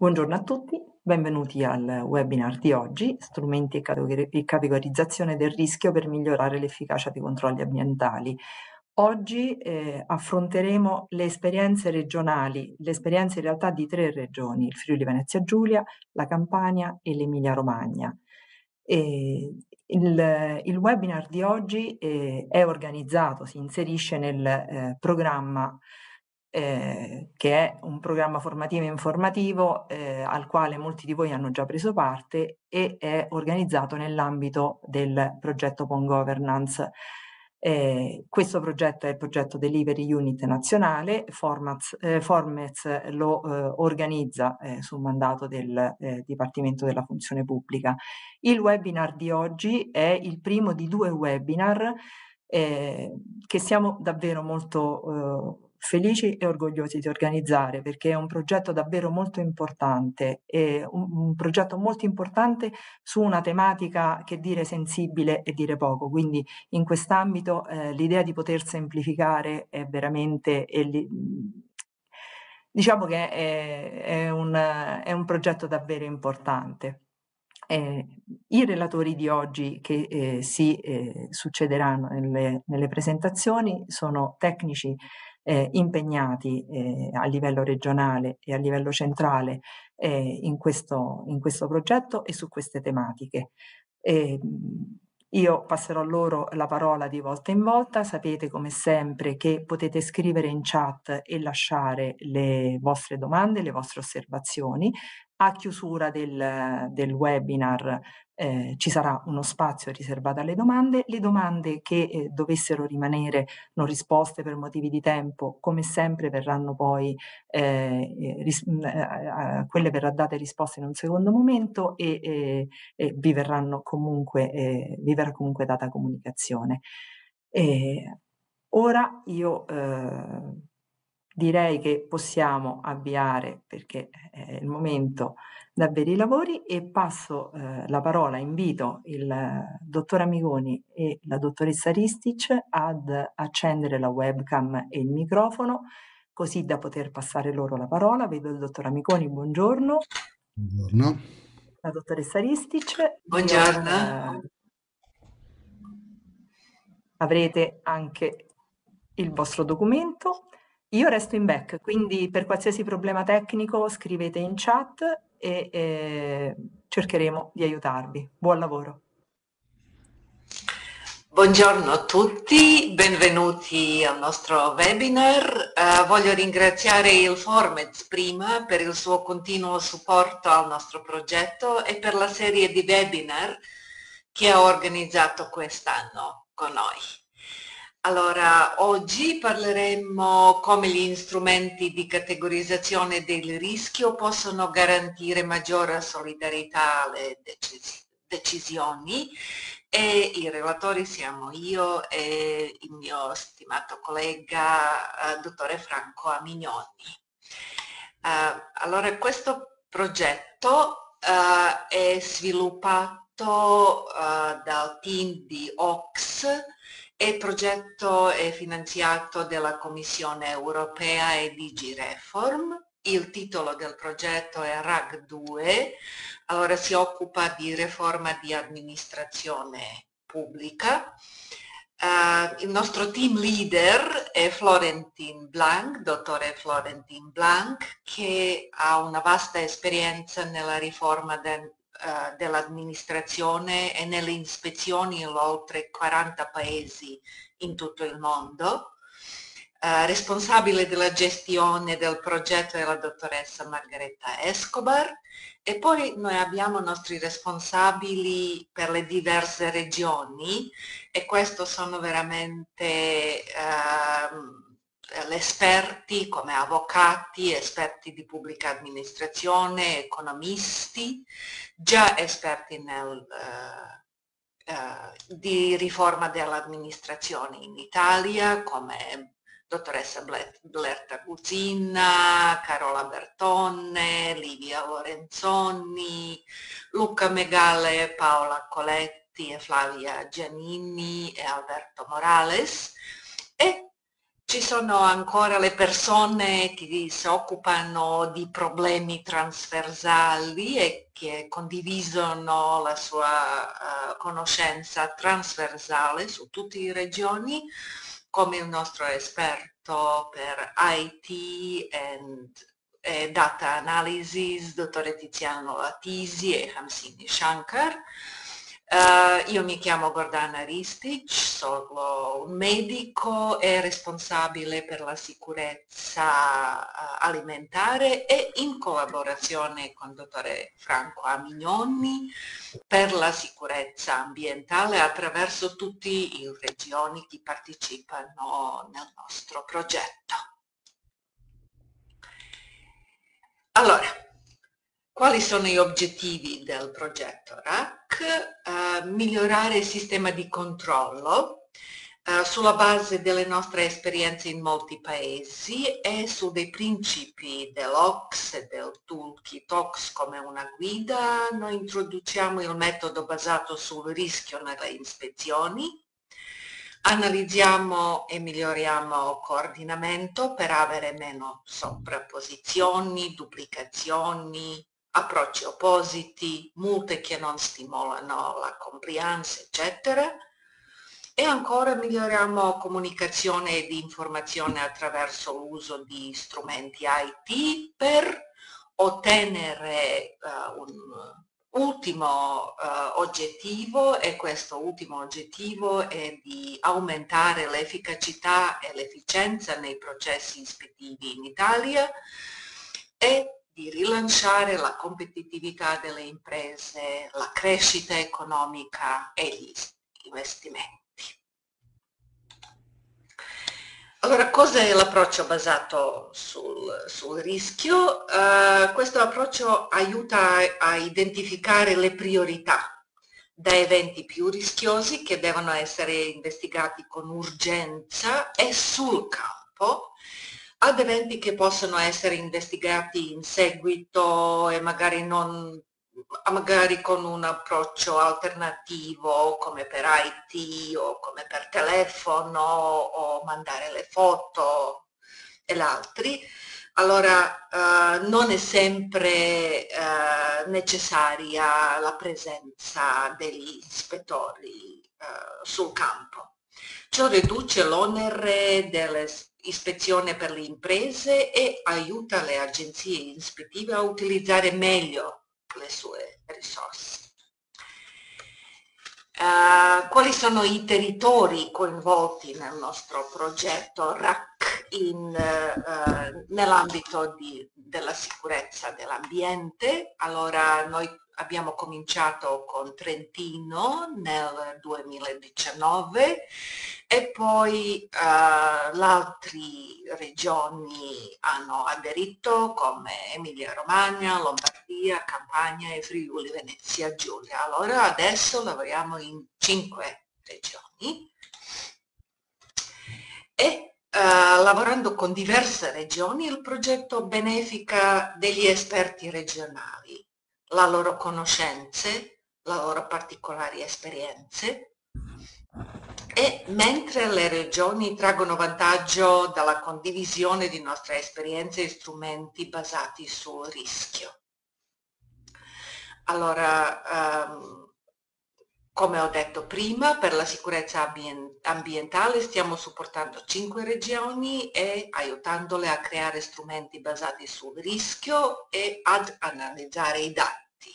Buongiorno a tutti, benvenuti al webinar di oggi, strumenti e categorizzazione del rischio per migliorare l'efficacia dei controlli ambientali. Oggi eh, affronteremo le esperienze regionali, le esperienze in realtà di tre regioni, il Friuli Venezia Giulia, la Campania e l'Emilia Romagna. Eh, il, il, webinar di oggi eh, è organizzato, si inserisce nel eh, programma eh, che è un programma formativo e informativo eh, al quale molti di voi hanno già preso parte e è organizzato nell'ambito del progetto PON Governance. Eh, questo progetto è il progetto Delivery Unit nazionale, Formats, eh, Formez lo eh, organizza eh, su mandato del Dipartimento della Funzione Pubblica. Il webinar di oggi è il primo di due webinar che siamo davvero molto felici e orgogliosi di organizzare perché è un progetto davvero molto importante, è un, un, progetto molto importante su una tematica che dire sensibile e dire poco, quindi in quest'ambito eh, l'idea di poter semplificare è veramente, è li, diciamo che è, è, un, è un progetto davvero importante. Eh, I relatori di oggi che eh, si eh, succederanno nelle, nelle, presentazioni sono tecnici eh, impegnati eh, a livello regionale e a livello centrale eh, in, questo, in questo progetto e su queste tematiche. E, io passerò loro la parola di volta in volta, sapete come sempre che potete scrivere in chat e lasciare le vostre domande, le vostre osservazioni. A chiusura del, del webinar eh, ci sarà uno spazio riservato alle domande, le domande che eh, dovessero rimanere non risposte per motivi di tempo, come sempre verranno poi, eh, eh ris- mm, a quelle verrà date risposte in un secondo momento e, vi, verranno comunque, eh, vi verrà comunque data comunicazione. ora io eh, direi che possiamo avviare, perché è il momento davvero i lavori e passo eh, la parola, invito il eh, dottor Amigoni e la dottoressa Ristic ad accendere la webcam e il microfono così da poter passare loro la parola. Vedo il dottor Amigoni, buongiorno. Buongiorno. La dottoressa Ristic. Buongiorno. Io, eh, avrete anche il vostro documento. Io resto in back, quindi per qualsiasi problema tecnico scrivete in chat e eh, cercheremo di aiutarvi. Buon lavoro. Buongiorno a tutti, benvenuti al nostro webinar. Uh, voglio ringraziare il Formez prima per il suo continuo supporto al nostro progetto e per la serie di webinar che ha organizzato quest'anno con noi. Allora, oggi parleremo come gli strumenti di categorizzazione del rischio possono garantire maggiore solidarietà alle decisi decisioni e i relatori siamo io e il mio stimato collega eh, dottore Franco Amignoni. Uh, allora, questo progetto uh, è sviluppato uh, dal team di OX il progetto è finanziato dalla Commissione europea e DG Reform. Il titolo del progetto è RAG 2, allora si occupa di riforma di amministrazione pubblica. Uh, il nostro team leader è Florentin Blanc, dottore Florentin Blanc, che ha una vasta esperienza nella riforma del, uh, dell'amministrazione e nelle ispezioni in oltre 40 paesi in tutto il mondo. Uh, responsabile della gestione del progetto è la dottoressa Margaretta Escobar e poi noi abbiamo i nostri responsabili per le diverse regioni e questo sono veramente uh, esperti come avvocati, esperti di pubblica amministrazione, economisti, già esperti nel, uh, uh, di riforma dell'amministrazione in Italia come dottoressa Blerta Guzina, Carola Bertonne, Livia Lorenzoni, Luca Megale, Paola Coletti Flavia Giannini e Alberto Morales. E ci sono ancora le persone che si occupano di problemi trasversali e che condividono la sua uh, conoscenza trasversale su tutte le regioni, come il nostro esperto per IT and, e data analysis, dottore Tiziano Latisi e Hamsini Shankar. Uh, io mi chiamo Gordana Ristic, sono un medico e responsabile per la sicurezza uh, alimentare e in collaborazione con il dottore Franco Amignoni per la sicurezza ambientale attraverso tutte le regioni che partecipano nel nostro progetto. Allora, quali sono gli obiettivi del progetto RAC? Uh, migliorare il sistema di controllo uh, sulla base delle nostre esperienze in molti paesi e su dei principi dell'OX e del toolkit OX come una guida. Noi introduciamo il metodo basato sul rischio nelle ispezioni, analizziamo e miglioriamo coordinamento per avere meno sovrapposizioni, duplicazioni, approcci oppositi, multe che non stimolano la compliance, eccetera. E ancora miglioriamo comunicazione ed informazione attraverso l'uso di strumenti IT per ottenere uh, un ultimo uh, oggettivo e questo ultimo oggettivo è di aumentare l'efficacità e l'efficienza nei processi ispettivi in Italia e di rilanciare la competitività delle imprese, la crescita economica e gli investimenti. Allora, cos'è l'approccio basato sul, sul rischio? Uh, questo approccio aiuta a, a identificare le priorità da eventi più rischiosi che devono essere investigati con urgenza e sul campo ad eventi che possono essere investigati in seguito e magari non magari con un approccio alternativo come per IT o come per telefono o mandare le foto e l'altri, allora eh, non è sempre eh, necessaria la presenza degli ispettori eh, sul campo. Ciò riduce l'onere delle ispezione per le imprese e aiuta le agenzie ispettive a utilizzare meglio le sue risorse. Uh, quali sono i territori coinvolti nel nostro progetto RAC uh, nell'ambito della sicurezza dell'ambiente? Allora noi abbiamo cominciato con Trentino nel 2019 e poi uh, le altre regioni hanno aderito come Emilia Romagna, Lombardia, Campania e Friuli Venezia Giulia. Allora adesso lavoriamo in cinque regioni e uh, lavorando con diverse regioni il progetto benefica degli esperti regionali la loro conoscenze, le loro particolari esperienze e mentre le regioni traggono vantaggio dalla condivisione di nostre esperienze e strumenti basati sul rischio. Allora, um, come ho detto prima, per la sicurezza ambientale stiamo supportando cinque regioni e aiutandole a creare strumenti basati sul rischio e ad analizzare i dati.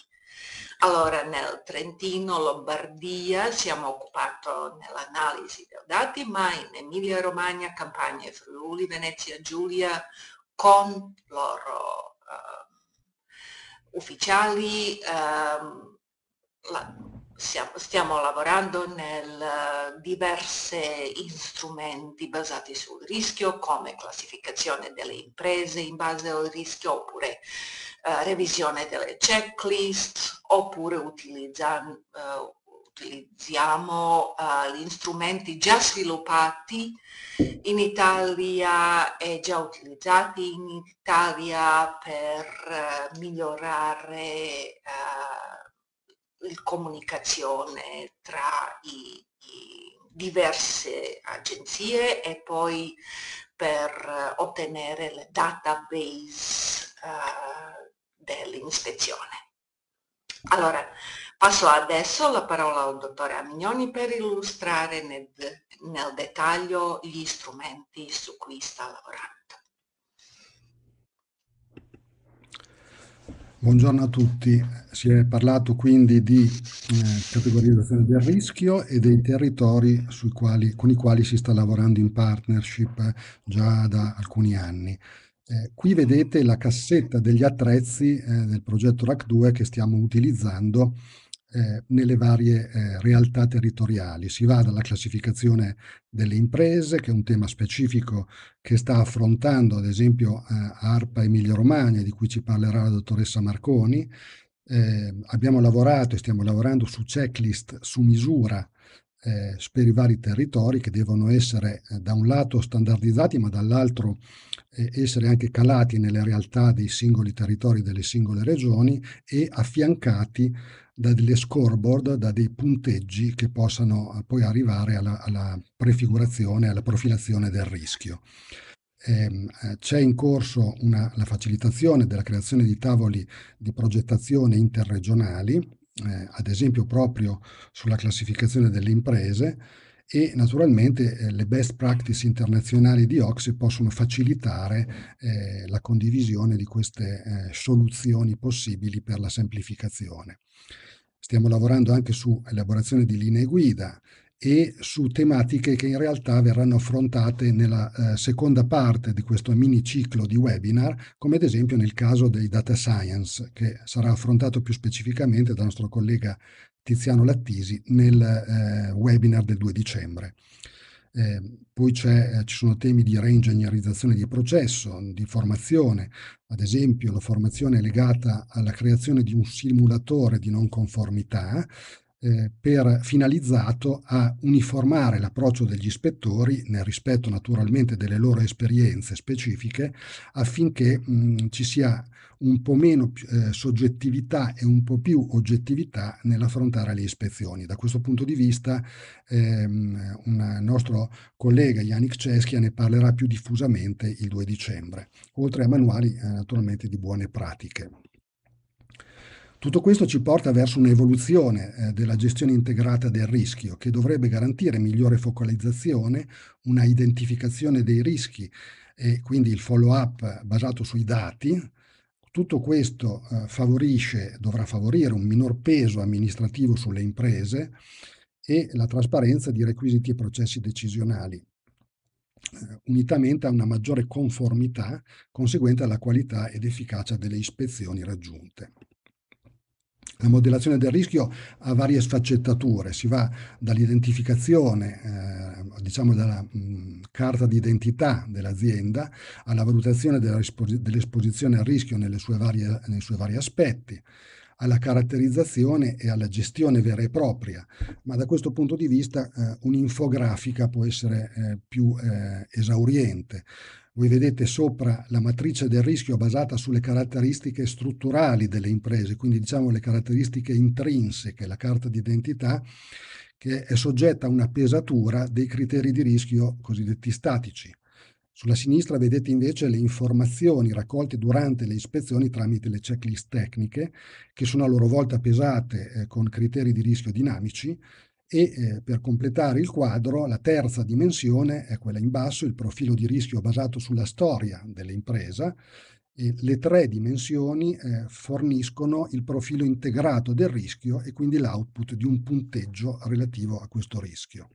Allora nel Trentino, Lombardia siamo occupati nell'analisi dei dati, ma in Emilia Romagna, Campania e Friuli, Venezia Giulia con loro uh, ufficiali uh, la, stiamo lavorando nel eh, diversi strumenti basati sul rischio come classificazione delle imprese in base al rischio oppure uh, revisione delle checklist oppure utilizzando, uh, utilizziamo uh, gli strumenti già sviluppati in Italia e già utilizzati in Italia per migliorare comunicazione tra i, i diverse agenzie e poi per ottenere le database uh, dell'ispezione. Allora, passo adesso la parola al dottore Amignoni per illustrare nel, nel dettaglio gli strumenti su cui sta lavorando. Buongiorno a tutti, si è parlato quindi di eh, categorizzazione del rischio e dei territori quali, con i quali si sta lavorando in partnership eh, già da alcuni anni. Eh, qui vedete la cassetta degli attrezzi eh, del progetto RAC2 che stiamo utilizzando eh, nelle varie eh, realtà territoriali. Si va dalla classificazione delle imprese, che è un tema specifico che sta affrontando ad esempio eh, ARPA Emilia Romagna, di cui ci parlerà la dottoressa Marconi. Abbiamo lavorato e stiamo lavorando su checklist su misura eh, per i vari territori che devono essere eh, da un lato standardizzati ma dall'altro eh, essere anche calati nelle realtà dei singoli territori delle singole regioni e affiancati da delle scoreboard, da dei punteggi che possano eh, poi arrivare alla, alla prefigurazione, alla profilazione del rischio. Ehm, eh, c'è in corso una, la facilitazione della creazione di tavoli di progettazione interregionali, eh, ad esempio proprio sulla classificazione delle imprese, e naturalmente eh, le best practice internazionali di Oxy possono facilitare eh, la condivisione di queste eh, soluzioni possibili per la semplificazione. Stiamo lavorando anche su elaborazione di linee guida e su tematiche che in realtà verranno affrontate nella eh, seconda parte di questo mini ciclo di webinar, come ad esempio nel caso dei data science, che sarà affrontato più specificamente dal nostro collega Tiziano Lattisi nel eh, webinar del 2 dicembre. Eh, poi ci sono temi di reingegnerizzazione di processo, di formazione, ad esempio la formazione è legata alla creazione di un simulatore di non conformità eh, per, finalizzato a uniformare l'approccio degli ispettori nel rispetto naturalmente delle loro esperienze specifiche affinché mh, ci sia un po' meno eh, soggettività e un po' più oggettività nell'affrontare le ispezioni. Da questo punto di vista ehm, un nostro collega Yannick Ceschia ne parlerà più diffusamente il 2 dicembre, oltre a manuali eh, naturalmente di buone pratiche. Tutto questo ci porta verso un'evoluzione eh, della gestione integrata del rischio che dovrebbe garantire migliore focalizzazione, una identificazione dei rischi e quindi il follow-up basato sui dati. Tutto questo eh, favorisce, dovrà favorire un minor peso amministrativo sulle imprese e la trasparenza di requisiti e processi decisionali, eh, unitamente a una maggiore conformità conseguente alla qualità ed efficacia delle ispezioni raggiunte. La modellazione del rischio ha varie sfaccettature, si va dall'identificazione, eh, diciamo dalla mh, carta d'identità dell'azienda, alla valutazione dell'esposizione al rischio varie, nei suoi vari aspetti, alla caratterizzazione e alla gestione vera e propria, ma da questo punto di vista eh, un'infografica può essere eh, più eh, esauriente. Voi vedete sopra la matrice del rischio basata sulle caratteristiche strutturali delle imprese, quindi diciamo le caratteristiche intrinseche, la carta d'identità, che è soggetta a una pesatura dei criteri di rischio cosiddetti statici. Sulla sinistra vedete invece le informazioni raccolte durante le ispezioni tramite le checklist tecniche, che sono a loro volta pesate eh, con criteri di rischio dinamici e eh, per completare il quadro la terza dimensione è quella in basso, il profilo di rischio basato sulla storia dell'impresa. E le tre dimensioni eh, forniscono il profilo integrato del rischio e quindi l'output di un punteggio relativo a questo rischio.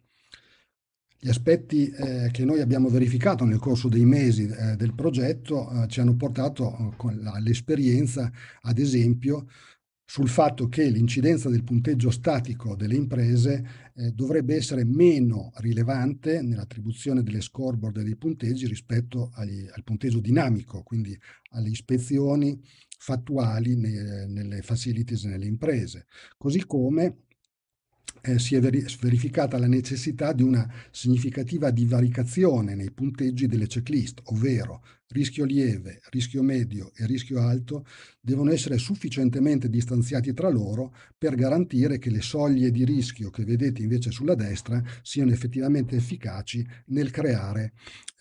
Gli aspetti eh, che noi abbiamo verificato nel corso dei mesi eh, del progetto eh, ci hanno portato eh, all'esperienza, ad esempio, sul fatto che l'incidenza del punteggio statico delle imprese eh, dovrebbe essere meno rilevante nell'attribuzione delle scoreboard e dei punteggi rispetto agli, al punteggio dinamico, quindi alle ispezioni fattuali ne, nelle facilities nelle imprese. Così come eh, si è verificata la necessità di una significativa divaricazione nei punteggi delle checklist, ovvero rischio lieve, rischio medio e rischio alto devono essere sufficientemente distanziati tra loro per garantire che le soglie di rischio che vedete invece sulla destra siano effettivamente efficaci nel creare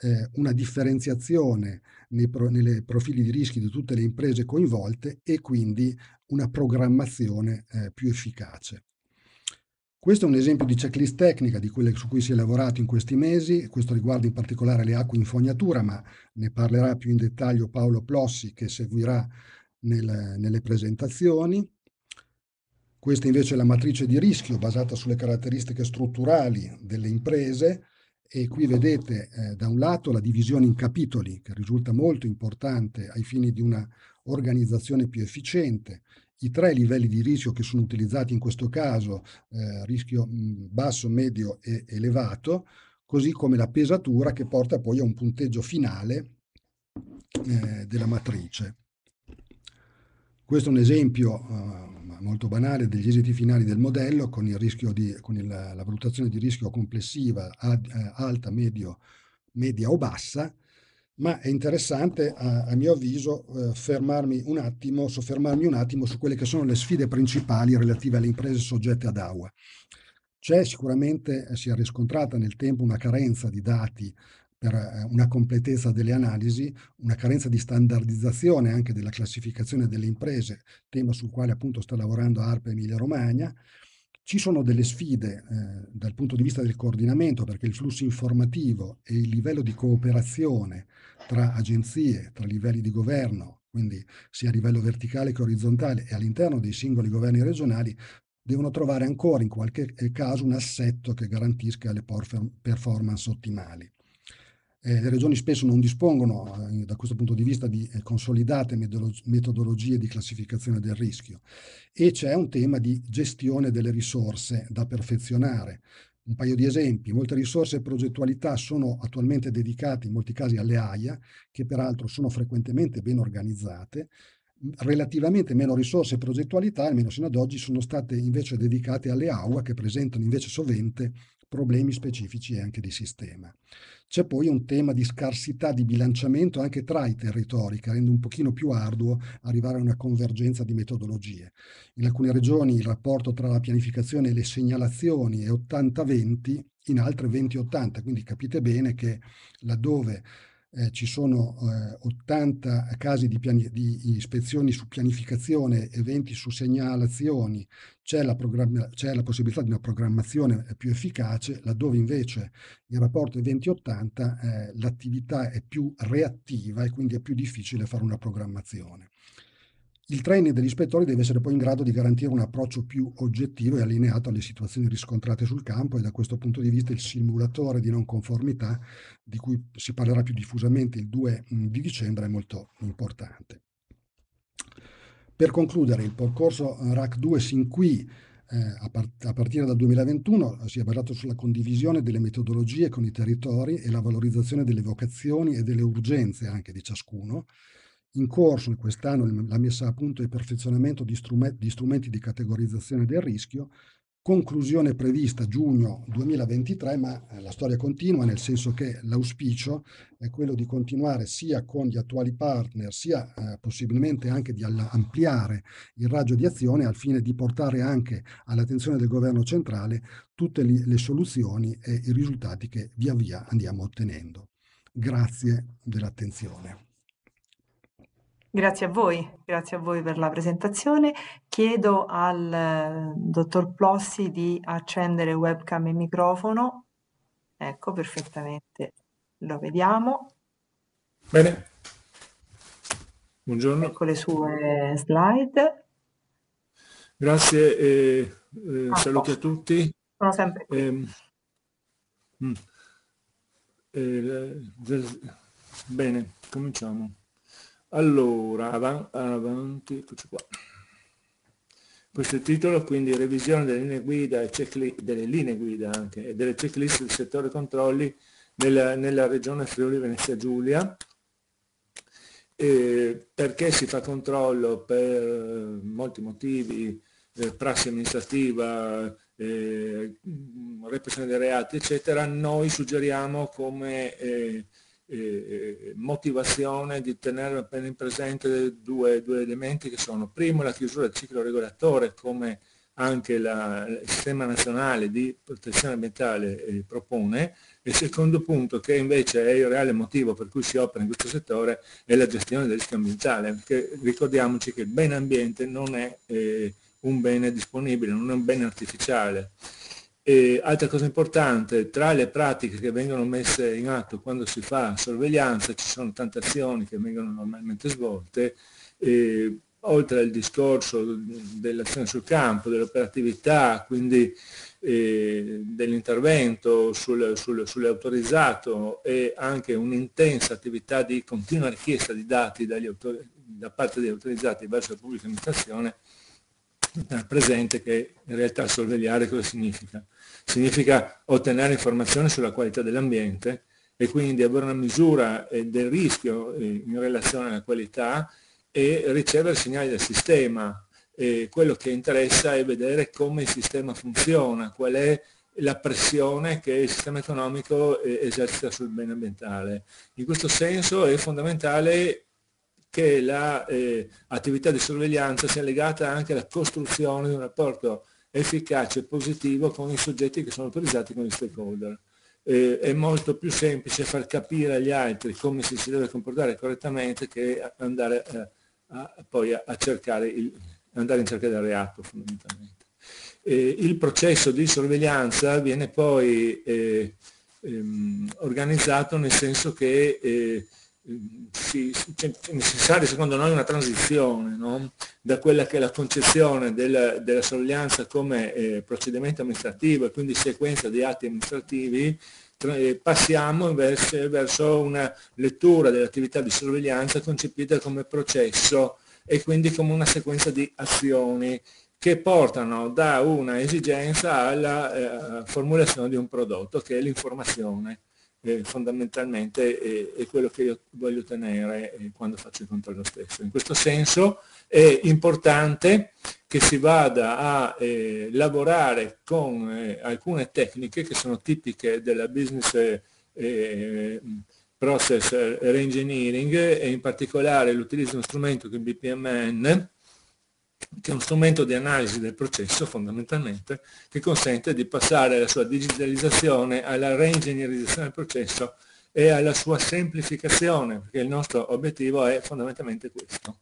eh, una differenziazione nei, pro, nei profili di rischi di tutte le imprese coinvolte e quindi una programmazione eh, più efficace. Questo è un esempio di checklist tecnica di quelle su cui si è lavorato in questi mesi, questo riguarda in particolare le acque in fognatura, ma ne parlerà più in dettaglio Paolo Plossi che seguirà nel, nelle presentazioni. Questa invece è la matrice di rischio basata sulle caratteristiche strutturali delle imprese e qui vedete eh, da un lato la divisione in capitoli che risulta molto importante ai fini di una organizzazione più efficiente i tre livelli di rischio che sono utilizzati in questo caso, eh, rischio basso, medio e elevato, così come la pesatura che porta poi a un punteggio finale eh, della matrice. Questo è un esempio eh, molto banale degli esiti finali del modello con, di, con il, la valutazione di rischio complessiva ad, eh, alta, medio, media o bassa, ma è interessante a, a mio avviso eh, fermarmi un attimo, soffermarmi un attimo su quelle che sono le sfide principali relative alle imprese soggette ad AUA. C'è sicuramente, eh, si è riscontrata nel tempo una carenza di dati per eh, una completezza delle analisi, una carenza di standardizzazione anche della classificazione delle imprese, tema sul quale appunto sta lavorando ARPA Emilia Romagna, ci sono delle sfide eh, dal punto di vista del coordinamento perché il flusso informativo e il livello di cooperazione tra agenzie, tra livelli di governo, quindi sia a livello verticale che orizzontale e all'interno dei singoli governi regionali, devono trovare ancora in qualche eh, caso un assetto che garantisca le performance ottimali. Eh, le regioni spesso non dispongono eh, da questo punto di vista di eh, consolidate metodologie di classificazione del rischio e c'è un tema di gestione delle risorse da perfezionare. Un paio di esempi, molte risorse e progettualità sono attualmente dedicate in molti casi alle AIA, che peraltro sono frequentemente ben organizzate, relativamente meno risorse e progettualità, almeno sino ad oggi, sono state invece dedicate alle AUA che presentano invece sovente problemi specifici anche di sistema. C'è poi un tema di scarsità di bilanciamento anche tra i territori, che rende un pochino più arduo arrivare a una convergenza di metodologie. In alcune regioni il rapporto tra la pianificazione e le segnalazioni è 80-20, in altre 20-80, quindi capite bene che laddove eh, ci sono eh, 80 casi di, di, ispezioni su pianificazione e 20 su segnalazioni, c'è la, c'è la, possibilità di una programmazione più efficace, laddove invece il rapporto è 20-80 eh, l'attività è più reattiva e quindi è più difficile fare una programmazione. Il training degli ispettori deve essere poi in grado di garantire un approccio più oggettivo e allineato alle situazioni riscontrate sul campo e da questo punto di vista il simulatore di non conformità, di cui si parlerà più diffusamente il 2 mm, di dicembre, è molto importante. Per concludere, il percorso RAC 2 sin qui eh, a, part a, partire dal 2021 si è basato sulla condivisione delle metodologie con i territori e la valorizzazione delle vocazioni e delle urgenze anche di ciascuno, in corso quest'anno la messa a punto e perfezionamento di, strumenti di, strumenti di categorizzazione del rischio, conclusione prevista giugno 2023, ma eh, la storia continua nel senso che l'auspicio è quello di continuare sia con gli attuali partner, sia eh, possibilmente anche di ampliare il raggio di azione al fine di portare anche all'attenzione del governo centrale tutte le, le soluzioni e i risultati che via via andiamo ottenendo. Grazie dell'attenzione. Grazie a voi, grazie a voi per la presentazione. Chiedo al eh, dottor Plossi di accendere webcam e microfono. Ecco, perfettamente lo vediamo. Bene. Buongiorno. Ecco le sue slide. Grazie e eh, ah, saluti a tutti. Sono sempre qui. Ehm, mm. eh, eh, bene, cominciamo. Allora, av avanti, qua. Questo è il titolo, quindi revisione delle linee guida e delle linee guida anche e delle checklist del settore controlli nella, nella regione Friuli Venezia Giulia. E perché si fa controllo? Per molti motivi, eh, prassi amministrativa, eh, repressione dei reati, eccetera, noi suggeriamo come eh, eh, motivazione di tenere in presente due, due, elementi che sono, primo la chiusura del ciclo regolatore come anche la, il sistema nazionale di protezione ambientale eh, propone e il secondo punto che invece è il reale motivo per cui si opera in questo settore è la gestione del rischio ambientale, perché ricordiamoci che il bene ambiente non è eh, un bene disponibile, non è un bene artificiale. E altra cosa importante, tra le pratiche che vengono messe in atto quando si fa sorveglianza, ci sono tante azioni che vengono normalmente svolte, eh, oltre al discorso dell'azione sul campo, dell'operatività, quindi eh, dell'intervento sul, sul, sull'autorizzato e anche un'intensa attività di continua richiesta di dati da parte degli autorizzati verso la pubblica amministrazione, presente che in realtà sorvegliare cosa significa? Significa ottenere informazioni sulla qualità dell'ambiente e quindi avere una misura eh, del rischio eh, in relazione alla qualità e ricevere segnali dal sistema. E quello che interessa è vedere come il sistema funziona, qual è la pressione che il sistema economico eh, esercita sul bene ambientale. In questo senso è fondamentale che l'attività eh, di sorveglianza sia legata anche alla costruzione di un rapporto efficace e positivo con i soggetti che sono autorizzati con gli stakeholder. Eh, è molto più semplice far capire agli altri come si, si deve comportare correttamente che andare eh, a, poi a, a cercare il, andare in cerca del reato fondamentalmente. Eh, il processo di sorveglianza viene poi eh, ehm, organizzato nel senso che eh, si, è necessaria secondo noi una transizione no? da quella che è la concezione della, della sorveglianza come eh, procedimento amministrativo e quindi sequenza di atti amministrativi, eh, passiamo invece verso una lettura dell'attività di sorveglianza concepita come processo e quindi come una sequenza di azioni che portano da una esigenza alla eh, formulazione di un prodotto che è l'informazione eh, fondamentalmente è, è, quello che io voglio ottenere eh, quando faccio il controllo stesso. In questo senso è importante che si vada a eh, lavorare con eh, alcune tecniche che sono tipiche della business eh, process reengineering e in particolare l'utilizzo di uno strumento che è BPMN che è uno strumento di analisi del processo fondamentalmente, che consente di passare alla sua digitalizzazione, alla reingegnerizzazione del processo e alla sua semplificazione, perché il nostro obiettivo è fondamentalmente questo.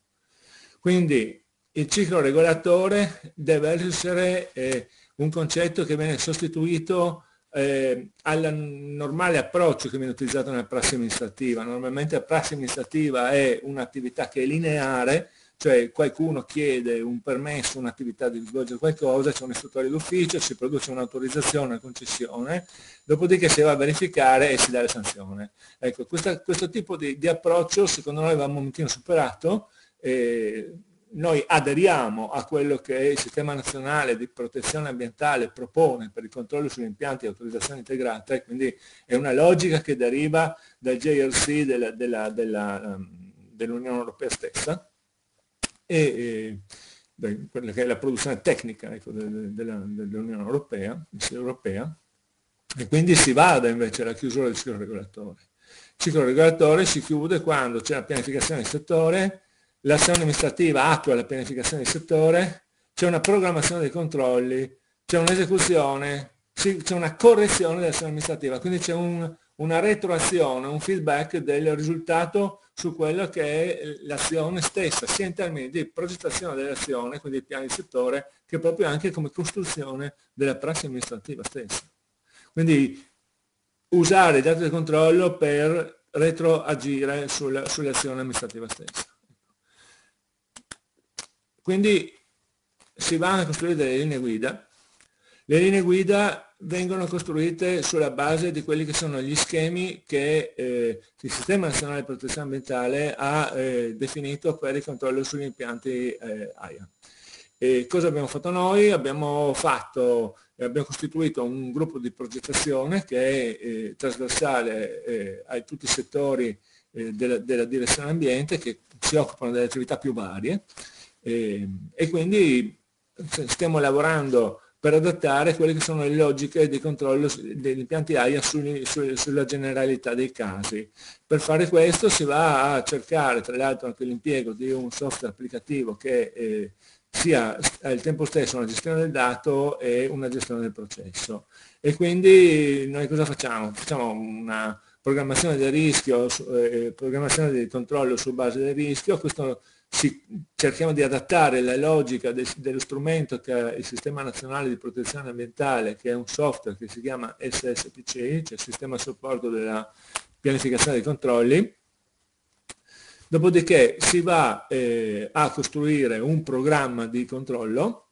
Quindi il ciclo regolatore deve essere eh, un concetto che viene sostituito eh, al normale approccio che viene utilizzato nella prassi amministrativa. Normalmente la prassi amministrativa è un'attività che è lineare, cioè qualcuno chiede un permesso, un'attività di svolgere qualcosa, c'è un istruttore d'ufficio, si produce un'autorizzazione, una concessione, dopodiché si va a verificare e si dà la sanzione. Ecco, questa, questo tipo di, di, approccio secondo noi va un momentino superato, eh, noi aderiamo a quello che il sistema nazionale di protezione ambientale propone per il controllo sugli impianti di autorizzazione integrata e quindi è una logica che deriva dal JRC dell'Unione della, della, um, dell Europea stessa e eh, quella che è la produzione tecnica ecco, dell'Unione Europea, Europea, e quindi si vada invece alla chiusura del ciclo regolatore. Il ciclo regolatore si chiude quando c'è la pianificazione del settore, l'azione amministrativa attua la pianificazione del settore, c'è una programmazione dei controlli, c'è un'esecuzione, c'è una correzione dell'azione amministrativa, quindi c'è un, una retroazione, un feedback del risultato su quello che è l'azione stessa, sia in termini di progettazione dell'azione, quindi il piano di settore, che proprio anche come costruzione della prassi amministrativa stessa. Quindi usare i dati di controllo per retroagire sulla, sull'azione amministrativa stessa. Quindi si vanno a costruire delle linee guida. Le linee guida vengono costruite sulla base di quelli che sono gli schemi che eh, il Sistema Nazionale di Protezione Ambientale ha eh, definito per il controllo sugli impianti eh, AIA. E cosa abbiamo fatto noi? Abbiamo, fatto, abbiamo costituito un gruppo di progettazione che è eh, trasversale eh, a tutti i settori eh, della, della, direzione ambiente che si occupano delle attività più varie e quindi stiamo lavorando per adattare quelle che sono le logiche di controllo degli impianti AIA sulla generalità dei casi. Per fare questo si va a cercare tra l'altro anche l'impiego di un software applicativo che eh, sia al tempo stesso una gestione del dato e una gestione del processo. E quindi noi cosa facciamo? Facciamo una programmazione del rischio, eh, programmazione del controllo su base del rischio, questo si, cerchiamo di adattare la logica de, dello strumento che è il Sistema Nazionale di Protezione Ambientale, che è un software che si chiama SSPC, cioè Sistema Supporto della Pianificazione dei Controlli. Dopodiché si va eh, a costruire un programma di controllo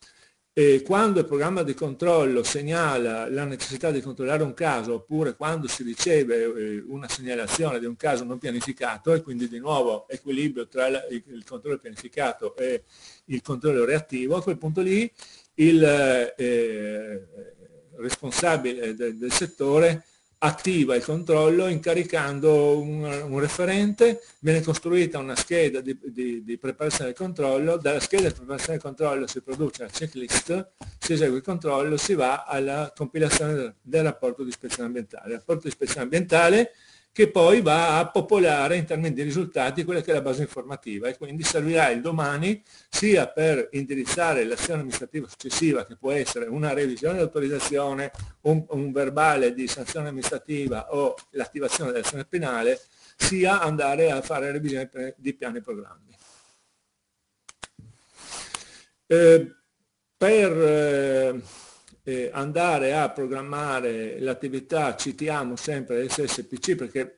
e quando il programma di controllo segnala la necessità di controllare un caso oppure quando si riceve eh, una segnalazione di un caso non pianificato e quindi di nuovo equilibrio tra il controllo pianificato e il controllo reattivo, a quel punto lì il eh, responsabile del, del settore attiva il controllo incaricando un, un, referente, viene costruita una scheda di, di, di, preparazione del controllo, dalla scheda di preparazione del controllo si produce la checklist, si esegue il controllo, si va alla compilazione del, del rapporto di ispezione ambientale. Il rapporto di ispezione ambientale che poi va a popolare in termini di risultati quella che è la base informativa e quindi servirà il domani sia per indirizzare l'azione amministrativa successiva che può essere una revisione dell'autorizzazione, un, un verbale di sanzione amministrativa o l'attivazione dell'azione penale, sia andare a fare revisione di piani e programmi. Eh, per eh, eh, andare a programmare l'attività citiamo sempre SSPC perché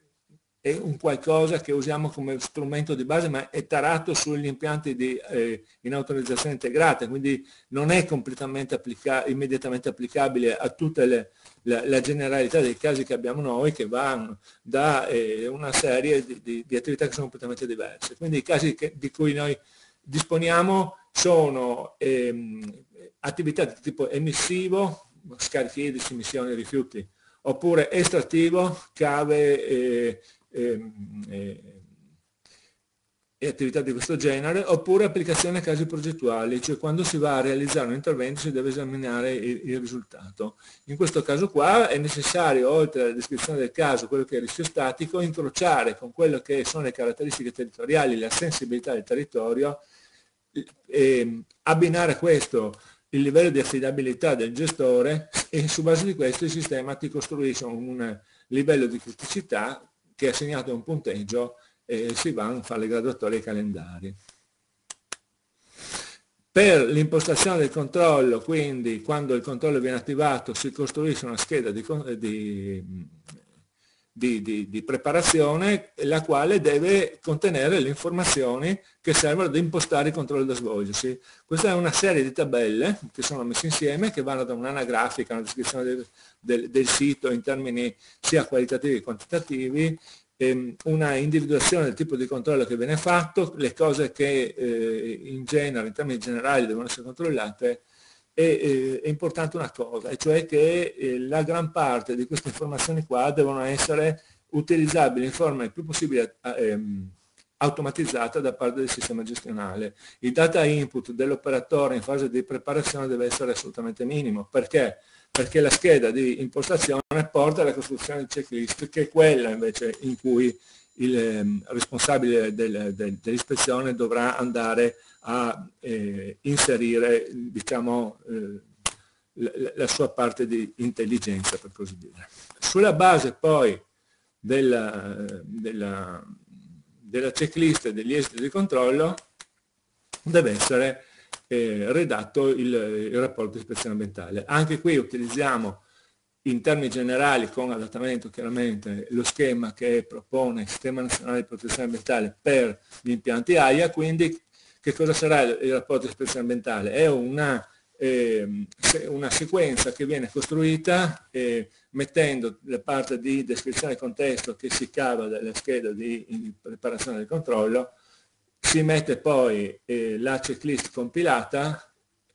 è un qualcosa che usiamo come strumento di base ma è tarato sugli impianti di, eh, in autorizzazione integrata, quindi non è completamente applica immediatamente applicabile a tutta le, la, la, generalità dei casi che abbiamo noi che vanno da eh, una serie di, di, di, attività che sono completamente diverse. Quindi i casi che, di cui noi disponiamo sono ehm, attività di tipo emissivo, scarichi idrici, emissioni, rifiuti, oppure estrattivo, cave e, e, e, e, attività di questo genere, oppure applicazione a casi progettuali, cioè quando si va a realizzare un intervento si deve esaminare il, il risultato. In questo caso qua è necessario, oltre alla descrizione del caso, quello che è il rischio statico, incrociare con quello che sono le caratteristiche territoriali, la sensibilità del territorio, e abbinare questo il livello di affidabilità del gestore e su base di questo il sistema ti costruisce un livello di criticità che è assegnato a un punteggio e si vanno a fare le graduatorie calendari. Per l'impostazione del controllo, quindi quando il controllo viene attivato si costruisce una scheda di, di di, di, di, preparazione, la quale deve contenere le informazioni che servono ad impostare il controllo da svolgersi. Questa è una serie di tabelle che sono messe insieme, che vanno da un'anagrafica, una descrizione del, del, del, sito in termini sia qualitativi che quantitativi, ehm, una individuazione del tipo di controllo che viene fatto, le cose che eh, in genere, in termini generali, devono essere controllate, è, eh, è, importante una cosa, e cioè che eh, la gran parte di queste informazioni qua devono essere utilizzabili in forma il più possibile ehm, automatizzata da parte del sistema gestionale. Il data input dell'operatore in fase di preparazione deve essere assolutamente minimo. Perché? Perché la scheda di impostazione porta alla costruzione di checklist, che è quella invece in cui il eh, responsabile del, del, dell'ispezione dovrà andare a eh, inserire diciamo, eh, la, la, sua parte di intelligenza, per così dire. Sulla base poi della, della, della checklist degli esiti di controllo deve essere eh, redatto il, il rapporto di ispezione ambientale. Anche qui utilizziamo in termini generali con adattamento chiaramente lo schema che propone il Sistema Nazionale di Protezione Ambientale per gli impianti AIA, quindi che cosa sarà il rapporto di ispezione ambientale? È una, eh, una sequenza che viene costruita eh, mettendo la parte di descrizione del contesto che si cava dalla scheda di preparazione del controllo, si mette poi eh, la checklist compilata,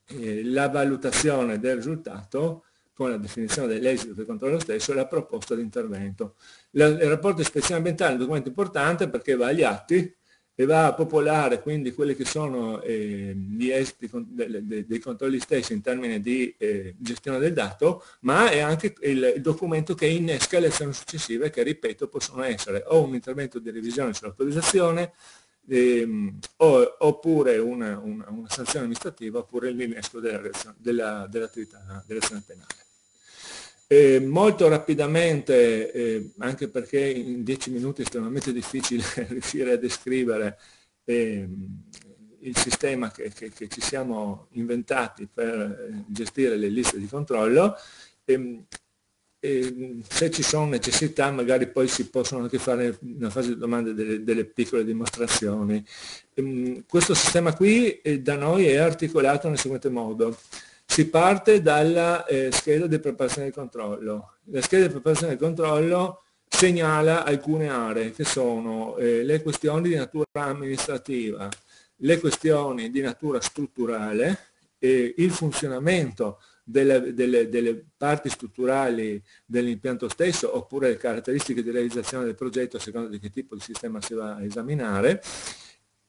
eh, la valutazione del risultato, con la definizione dell'esito del controllo stesso e la proposta di intervento. Il rapporto di ispezione ambientale è un documento importante perché va agli atti e va a popolare quindi quelli che sono eh, gli esiti dei, controlli stessi in termini di eh, gestione del dato, ma è anche il, il, documento che innesca le azioni successive che, ripeto, possono essere o un intervento di revisione sull'autorizzazione, ehm, oppure una, una, una, sanzione amministrativa, oppure l'innesco dell'attività della, dell'azione penale. Eh, molto rapidamente, eh, anche perché in dieci minuti è estremamente difficile riuscire a descrivere eh, il sistema che, che, che, ci siamo inventati per eh, gestire le liste di controllo, ehm, se ci sono necessità magari poi si possono anche fare nella fase di domande delle, delle piccole dimostrazioni. Ehm, questo sistema qui eh, da noi è articolato nel seguente modo. Si parte dalla eh, scheda di preparazione del controllo. La scheda di preparazione del controllo segnala alcune aree che sono eh, le questioni di natura amministrativa, le questioni di natura strutturale, eh, il funzionamento delle, delle, delle, parti strutturali dell'impianto stesso oppure le caratteristiche di realizzazione del progetto a seconda di che tipo di sistema si va a esaminare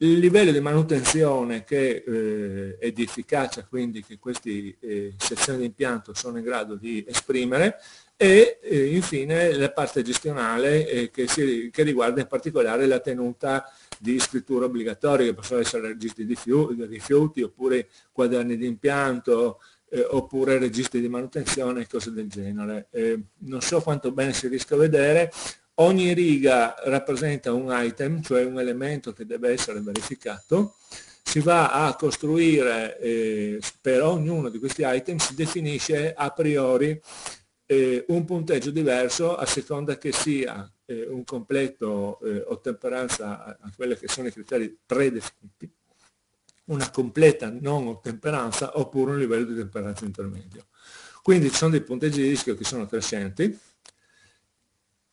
il livello di manutenzione che eh, è di efficacia, quindi che queste eh, sezioni di impianto sono in grado di esprimere e eh, infine la parte gestionale eh, che, si, che, riguarda in particolare la tenuta di scritture obbligatorie che possono essere registri di rifiuti, oppure quaderni di impianto eh, oppure registri di manutenzione e cose del genere. Eh, non so quanto bene si riesca a vedere, Ogni riga rappresenta un item, cioè un elemento che deve essere verificato. Si va a costruire, eh, per ognuno di questi item si definisce a priori eh, un punteggio diverso a seconda che sia eh, un completo eh, ottemperanza a, a quelli che sono i criteri predefiniti, una completa non ottemperanza oppure un livello di temperanza intermedio. Quindi ci sono dei punteggi di rischio che sono crescenti,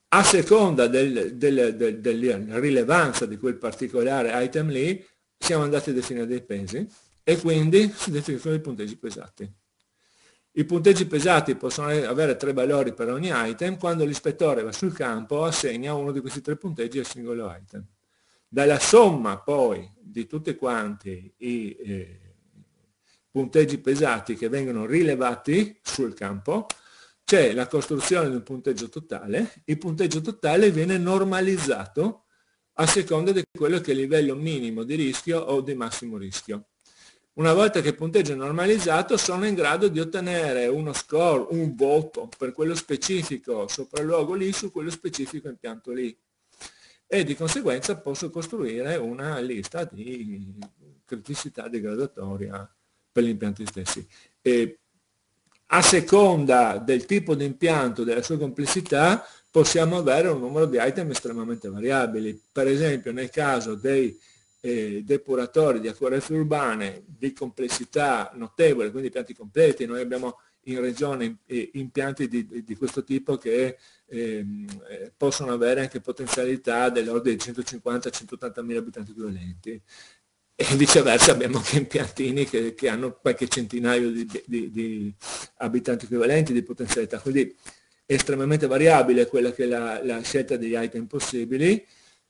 a seconda del, del, del, della rilevanza di quel particolare item lì, siamo andati a definire dei pesi e quindi si definiscono i punteggi pesati. I punteggi pesati possono avere tre valori per ogni item, quando l'ispettore va sul campo assegna uno di questi tre punteggi al singolo item. Dalla somma poi di tutti quanti i eh, punteggi pesati che vengono rilevati sul campo, c'è la costruzione di un punteggio totale, il punteggio totale viene normalizzato a seconda di quello che è il livello minimo di rischio o di massimo rischio. Una volta che il punteggio è normalizzato sono in grado di ottenere uno score, un voto per quello specifico sopralluogo lì su quello specifico impianto lì e di conseguenza posso costruire una lista di criticità di gradatoria per gli impianti stessi. E a seconda del tipo di impianto, della sua complessità, possiamo avere un numero di item estremamente variabili. Per esempio nel caso dei eh, depuratori di acquarelfe urbane di complessità notevole, quindi impianti completi, noi abbiamo in regione eh, impianti di, di, questo tipo che ehm, eh, possono avere anche potenzialità dell'ordine di 150-180 mila abitanti equivalenti e viceversa abbiamo anche impiantini che, che hanno qualche centinaio di, di, di, abitanti equivalenti di potenzialità, quindi è estremamente variabile quella che è la, la scelta degli item possibili,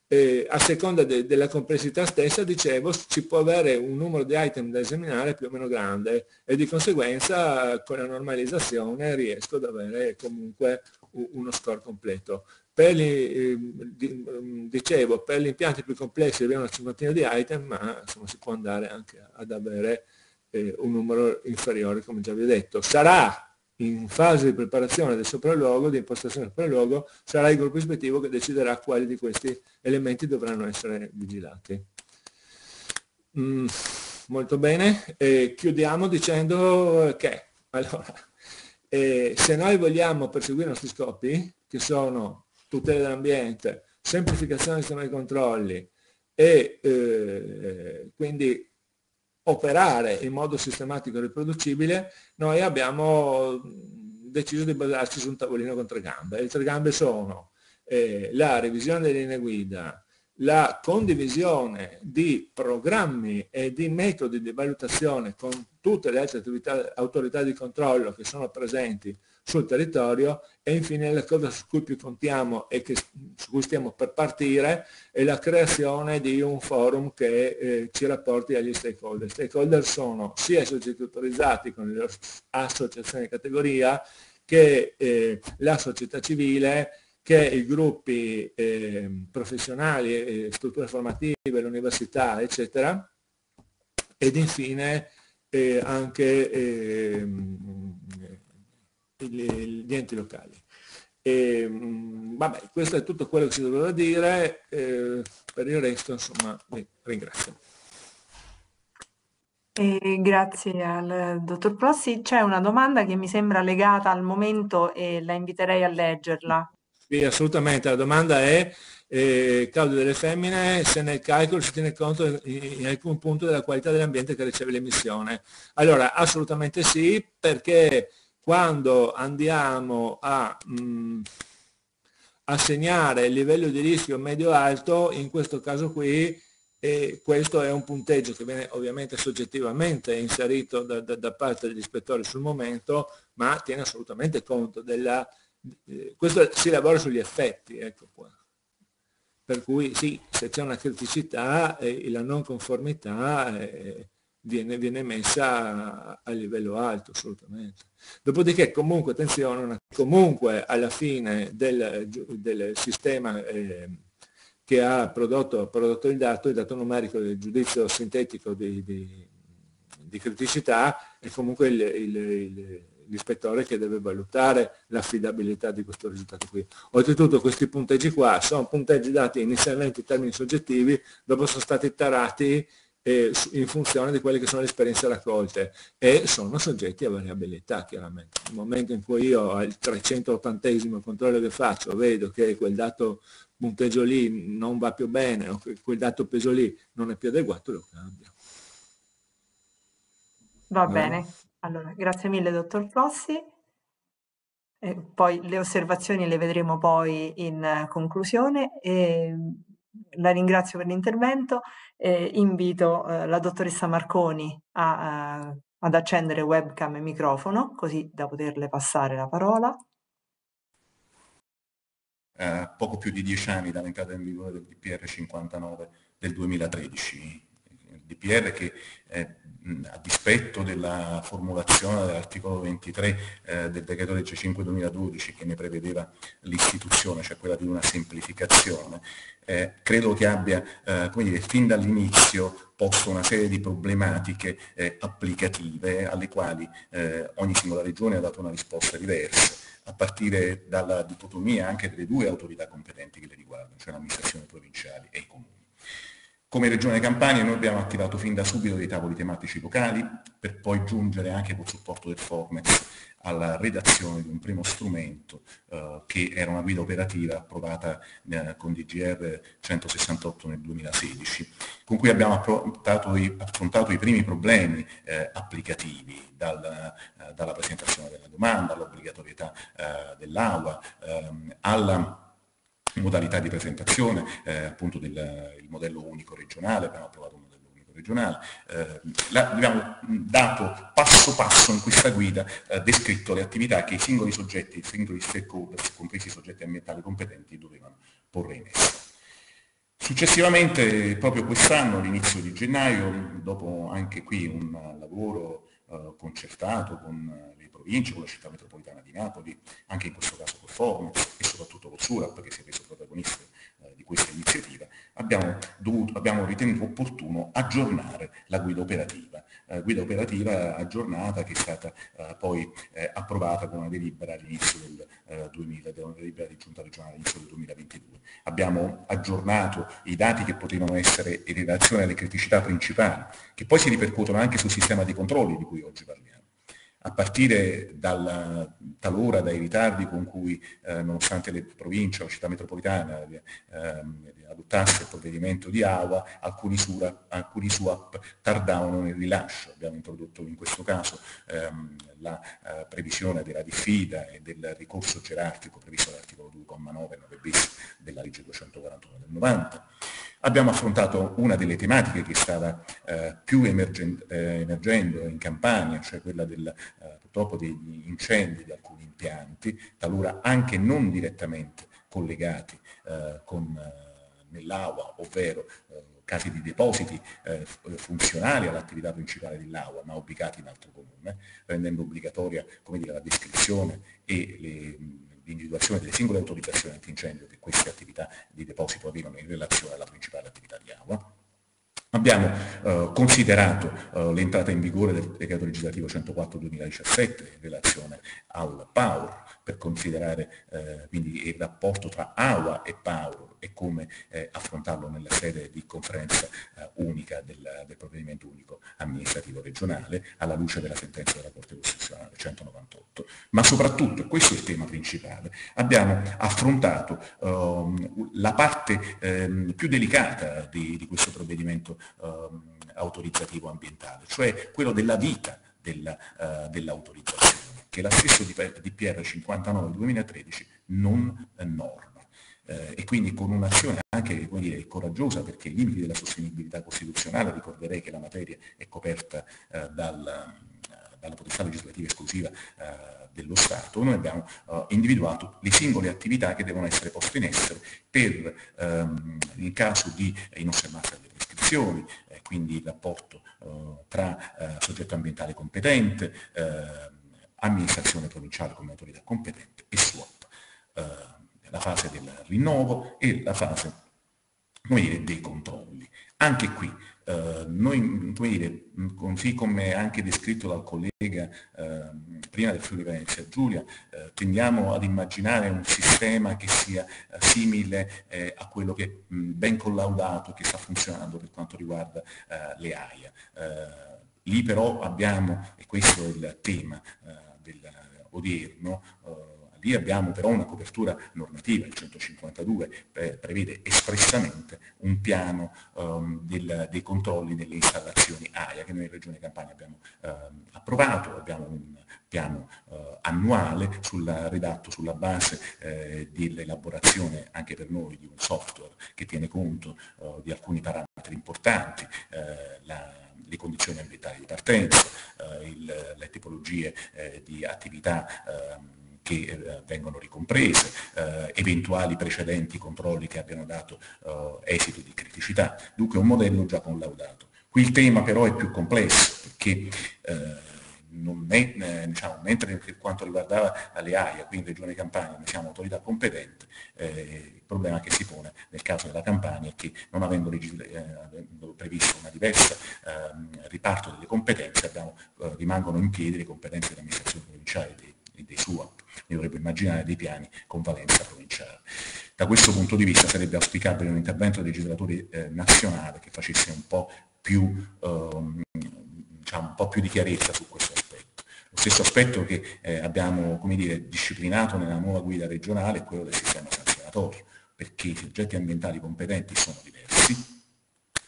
eh, a seconda de, della complessità stessa, dicevo, ci può avere un numero di item da esaminare più o meno grande e di conseguenza con la normalizzazione riesco ad avere comunque uno score completo. Per gli, ehm, dicevo, per gli impianti più complessi abbiamo una cinquantina di item, ma insomma, si può andare anche ad avere eh, un numero inferiore, come già vi ho detto. Sarà in fase di preparazione del sopralluogo, di impostazione del sopralluogo, sarà il gruppo ispettivo che deciderà quali di questi elementi dovranno essere vigilati. Mm, molto bene, e chiudiamo dicendo che allora, eh, se noi vogliamo perseguire i nostri scopi, che sono tutela dell'ambiente, semplificazione del sistema di controlli e eh, quindi operare in modo sistematico e riproducibile, noi abbiamo deciso di basarci su un tavolino con tre gambe. Le tre gambe sono eh, la revisione delle linee guida, la condivisione di programmi e di metodi di valutazione con tutte le altre attività, autorità di controllo che sono presenti sul territorio e infine la cosa su cui più contiamo e che, su cui stiamo per partire è la creazione di un forum che eh, ci rapporti agli stakeholder. Stakeholder sono sia i soggetti autorizzati con le associazioni di categoria che eh, la società civile che i gruppi eh, professionali, strutture formative, l'università, eccetera, ed infine eh, anche ehm, gli enti locali. E, vabbè, questo è tutto quello che si doveva dire, eh, per il resto insomma vi ringrazio. E grazie al dottor Prossi. C'è una domanda che mi sembra legata al momento e la inviterei a leggerla. Sì, assolutamente. La domanda è, eh, Claudio delle femmine, se nel calcolo si tiene conto in, alcun punto della qualità dell'ambiente che riceve l'emissione. Allora, assolutamente sì, perché quando andiamo a mh, mm, assegnare il livello di rischio medio-alto, in questo caso qui, e questo è un punteggio che viene ovviamente soggettivamente inserito da, da, da parte degli ispettori sul momento, ma tiene assolutamente conto della eh, questo si lavora sugli effetti, ecco qua. Per cui sì, se c'è una criticità eh, la non conformità eh, viene, viene, messa a, livello alto, assolutamente. Dopodiché comunque, attenzione, comunque alla fine del, del sistema eh, che ha prodotto, prodotto, il dato, il dato numerico del giudizio sintetico di, di, di criticità, è comunque il, il, il l'ispettore che deve valutare l'affidabilità di questo risultato qui. Oltretutto questi punteggi qua sono punteggi dati inizialmente in termini soggettivi, dopo sono stati tarati eh, in funzione di quelle che sono le esperienze raccolte e sono soggetti a variabilità chiaramente. Nel momento in cui io al 380 controllo che faccio vedo che quel dato punteggio lì non va più bene o che quel dato peso lì non è più adeguato, lo cambio. Va no? bene. Allora, grazie mille dottor Flossi. E poi le osservazioni le vedremo poi in conclusione. E la ringrazio per l'intervento e invito eh, la dottoressa Marconi a, a, ad accendere webcam e microfono così da poterle passare la parola. Eh, poco più di dieci anni dall'entrata in vigore del DPR 59 del 2013, il DPR che eh, a dispetto della formulazione dell'articolo 23 eh, del decreto legge 5 2012 che ne prevedeva l'istituzione, cioè quella di una semplificazione, eh, credo che abbia, eh, come dire, fin dall'inizio posto una serie di problematiche eh, applicative alle quali eh, ogni singola regione ha dato una risposta diversa a partire dalla dicotomia anche delle due autorità competenti che le riguardano, cioè l'amministrazione provinciale e i comuni. Come Regione Campania noi abbiamo attivato fin da subito dei tavoli tematici locali per poi giungere anche col supporto del Formex alla redazione di un primo strumento eh, che era una guida operativa approvata eh, con DGR 168 nel 2016, con cui abbiamo i, affrontato i primi problemi eh, applicativi dal, eh, dalla presentazione della domanda, all'obbligatorietà eh, dell'AUA, ehm, alla modalità di presentazione, eh, appunto del modello unico regionale, abbiamo approvato un modello unico regionale, eh, la, abbiamo dato passo passo in questa guida eh, descritto le attività che i singoli soggetti, i singoli stakeholders, compresi i soggetti ambientali competenti, dovevano porre in essere. Successivamente, proprio quest'anno, all'inizio di gennaio, dopo anche qui un lavoro eh, concertato con province, con la città metropolitana di Napoli, anche in questo caso col Forum e soprattutto con SURAP che si è reso protagonista eh, di questa iniziativa, abbiamo, dovuto, abbiamo, ritenuto opportuno aggiornare la guida operativa, eh, guida operativa aggiornata che è stata eh, poi eh, approvata con una delibera all'inizio del 2000, eh, una delibera di giunta regionale all'inizio del 2022. Abbiamo aggiornato i dati che potevano essere in relazione alle criticità principali, che poi si ripercuotono anche sul sistema di controlli di cui oggi parliamo a partire dal, talora dai ritardi con cui, eh, nonostante le province o città metropolitana eh, adottasse il provvedimento di AUA, alcuni, sura, alcuni SUAP tardavano nel rilascio. Abbiamo introdotto in questo caso ehm, la eh, previsione della diffida e del ricorso gerarchico previsto dall'articolo 2,9 bis della legge 241 del 90 Abbiamo affrontato una delle tematiche che stava eh, più emergen eh, emergendo in Campania, cioè quella del, eh, purtroppo degli incendi di alcuni impianti, talora anche non direttamente collegati eh, con, eh, nell'AUA, ovvero casi di depositi eh, funzionali all'attività principale dell'AUA, ma ubicati in altro comune, rendendo obbligatoria dire, la descrizione e l'individuazione delle singole autorizzazioni antincendio che queste attività di deposito avevano in relazione alla principale attività di AUA. Abbiamo eh, considerato eh, l'entrata in vigore del decreto legislativo 104-2017 in relazione al PAUR per considerare eh, quindi il rapporto tra AUA e PAUR e come eh, affrontarlo nella sede di conferenza eh, unica del, del, provvedimento unico amministrativo regionale alla luce della sentenza della Corte Costituzionale 198. Ma soprattutto, questo è il tema principale, abbiamo affrontato ehm, la parte ehm, più delicata di, di questo provvedimento ehm, autorizzativo ambientale, cioè quello della vita uh, dell'autorizzazione, che la stessa DPR 59 2013 non norma eh, e quindi con un'azione anche dire, coraggiosa perché i limiti della sostenibilità costituzionale, ricorderei che la materia è coperta eh, dal, dalla potestà legislativa esclusiva eh, dello Stato, noi abbiamo eh, individuato le singole attività che devono essere poste in essere per, ehm, in caso di inosservanza delle prescrizioni, eh, quindi il rapporto eh, tra eh, soggetto ambientale competente, amministrazione provinciale come autorità competente e SWAP la fase del rinnovo e la fase dire, dei controlli. Anche qui, eh, noi, come dire, così come anche descritto dal collega eh, prima del Friuli Venezia Giulia, eh, tendiamo ad immaginare un sistema che sia eh, simile eh, a quello che mh, ben collaudato che sta funzionando per quanto riguarda eh, le AIA. lì però abbiamo, e questo è il tema del odierno, Lì abbiamo però una copertura normativa, il 152 prevede espressamente un piano um, del, dei controlli delle installazioni AIA che noi in Regione Campania abbiamo um, approvato, abbiamo un piano uh, annuale sulla, redatto sulla base eh, dell'elaborazione anche per noi di un software che tiene conto uh, di alcuni parametri importanti, eh, la, le condizioni ambientali di partenza, eh, il, le tipologie eh, di attività ehm, che eh, vengono ricomprese, eh, eventuali precedenti controlli che abbiano dato eh, esito di criticità. Dunque un modello già collaudato. Qui il tema però è più complesso perché eh, è, eh, diciamo, mentre per quanto riguardava le AIA, qui in Regione Campania noi siamo autorità competente, eh, il problema che si pone nel caso della Campania è che non avendo, eh, previsto una diversa eh, riparto delle competenze abbiamo, eh, rimangono in piedi le competenze dell'amministrazione provinciale dei, dei SUAP mi dovrebbe immaginare dei piani con valenza provinciale. Da questo punto di vista sarebbe auspicabile un intervento legislatore eh, nazionale che facesse un po' più, ehm, diciamo, un po' più di chiarezza su questo aspetto. Lo stesso aspetto che eh, abbiamo dire, disciplinato nella nuova guida regionale è quello del sistema sanzionatorio, perché i soggetti ambientali competenti sono diversi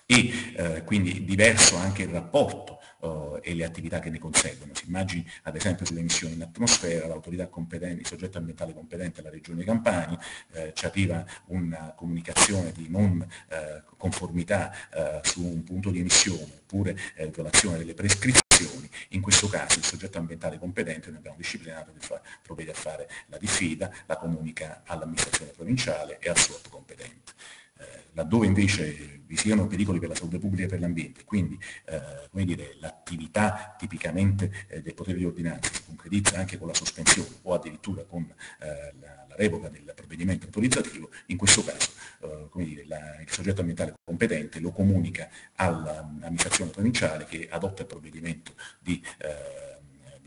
e eh, quindi diverso anche il rapporto uh, e le attività che ne conseguono. Si immagini ad esempio sulle emissioni in atmosfera, l'autorità competente, il soggetto ambientale competente, la Regione Campania, eh, ci arriva una comunicazione di non eh, conformità eh, su un punto di emissione oppure eh, violazione delle prescrizioni in questo caso il soggetto ambientale competente, noi abbiamo disciplinato che fa, provvede a fare la diffida, la comunica all'amministrazione provinciale e al suo competente. Eh, laddove invece vi siano pericoli per la salute pubblica e per l'ambiente, quindi eh, l'attività tipicamente eh, del potere di ordinanza si concretizza anche con la sospensione o addirittura con eh, la, la, revoca del provvedimento autorizzativo, in questo caso eh, dire, la, il soggetto ambientale competente lo comunica all'amministrazione provinciale che adotta il provvedimento di eh,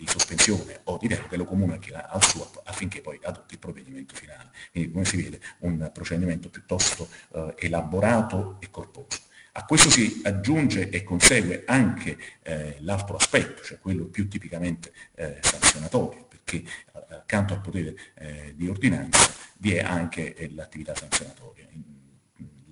di sospensione o di deroga lo comunica al SUAP affinché poi adotti il provvedimento finale. Quindi come si vede un procedimento piuttosto eh, elaborato e corposo. A questo si aggiunge e consegue anche eh, l'altro aspetto, cioè quello più tipicamente eh, sanzionatorio, perché eh, accanto al potere eh, di ordinanza vi è anche eh, l'attività sanzionatoria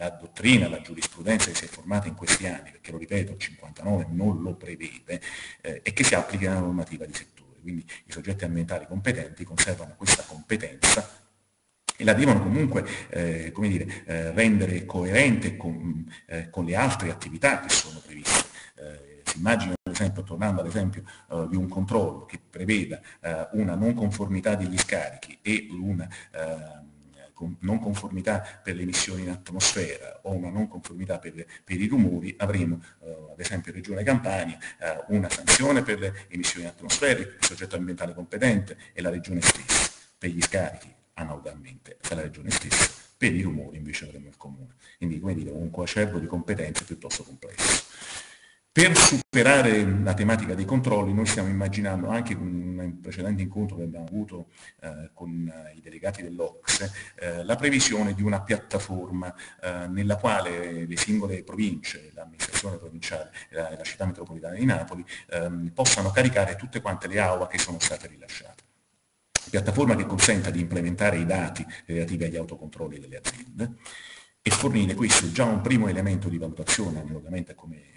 la dottrina, la giurisprudenza che si è formata in questi anni, perché lo ripeto, il 59 non lo prevede, eh, e che si applica alla normativa di settore. Quindi i soggetti ambientali competenti conservano questa competenza e la devono comunque eh, dire, eh, rendere coerente con, eh, con, le altre attività che sono previste. Eh, si immagina ad esempio, tornando all'esempio eh, di un controllo che preveda eh, una non conformità degli scarichi e una non conformità per le emissioni in atmosfera o una non conformità per, per i rumori, avremo eh, ad esempio in Regione Campania eh, una sanzione per le emissioni in atmosfera, il soggetto ambientale competente è la Regione stessa, per gli scarichi analogamente è la Regione stessa, per i rumori invece avremo il Comune. Quindi dire, un coacervo di competenze piuttosto complesso. Per superare la tematica dei controlli noi stiamo immaginando anche con un precedente incontro che abbiamo avuto eh, con eh, i delegati dell'Ocse eh, la previsione di una piattaforma eh, nella quale le singole province, l'amministrazione provinciale e la, la, città metropolitana di Napoli ehm, possano caricare tutte quante le AUA che sono state rilasciate. Piattaforma che consenta di implementare i dati relativi agli autocontrolli delle aziende e fornire questo già un primo elemento di valutazione analogamente come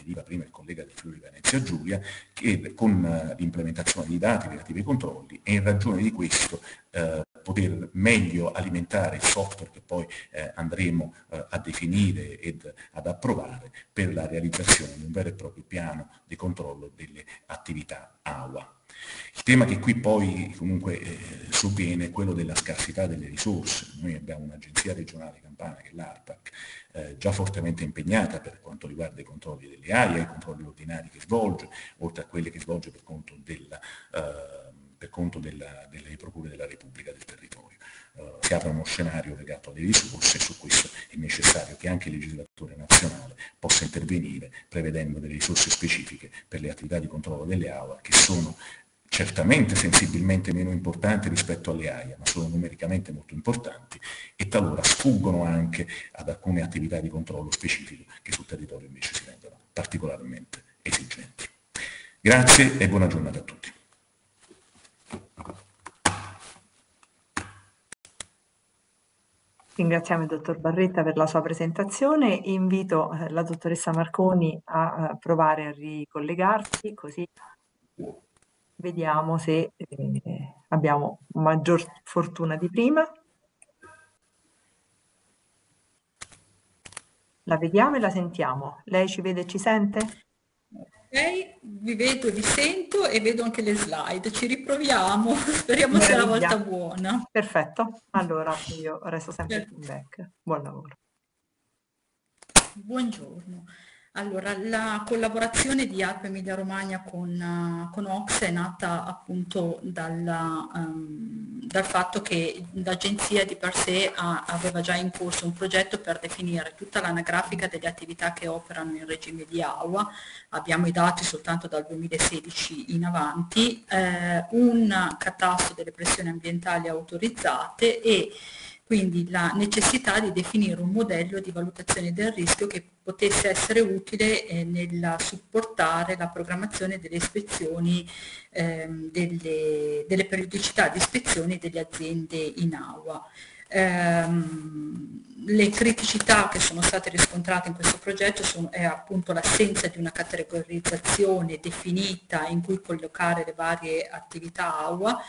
riferiva prima il collega di Friuli Venezia Giulia, che con eh, l'implementazione dei dati relativi ai controlli e in ragione di questo eh, poter meglio alimentare il software che poi eh, andremo eh, a definire ed ad approvare per la realizzazione di un vero e proprio piano di controllo delle attività AUA. Il tema che qui poi comunque eh, sovviene è quello della scarsità delle risorse. Noi abbiamo un'agenzia regionale campana che è l'ARPAC, eh, già fortemente impegnata per quanto riguarda i controlli delle AIA, i controlli ordinari che svolge, oltre a quelli che svolge per conto, della, eh, per conto della, delle procure della Repubblica del territorio. Uh, si apre uno scenario legato alle risorse e su questo è necessario che anche il legislatore nazionale possa intervenire prevedendo delle risorse specifiche per le attività di controllo delle AUA che sono certamente sensibilmente meno importanti rispetto alle AIA, ma sono numericamente molto importanti e talora sfuggono anche ad alcune attività di controllo specifico che sul territorio invece si rendono particolarmente esigenti. Grazie e buona giornata a tutti. Ringraziamo il dottor Barretta per la sua presentazione. Invito eh, la dottoressa Marconi a, a provare a ricollegarsi così Vediamo se eh, abbiamo maggior fortuna di prima. La vediamo e la sentiamo. Lei ci vede e ci sente? Ok, vi vedo vi sento e vedo anche le slide. Ci riproviamo, speriamo Meraviglia. sia la volta buona. Perfetto, allora io resto sempre in back. Buon lavoro. Buongiorno. Allora, la collaborazione di ARP Emilia Romagna con, uh, con Ox è nata appunto dalla, um, dal fatto che l'agenzia di per sé ha, aveva già in corso un progetto per definire tutta l'anagrafica delle attività che operano in regime di AUA, abbiamo i dati soltanto dal 2016 in avanti, eh, un catasto delle pressioni ambientali autorizzate e quindi la necessità di definire un modello di valutazione del rischio che potesse essere utile eh, nel supportare la programmazione delle ispezioni, ehm, delle, delle, periodicità di ispezioni delle aziende in AUA. Ehm, le criticità che sono state riscontrate in questo progetto sono, è appunto l'assenza di una categorizzazione definita in cui collocare le varie attività AUA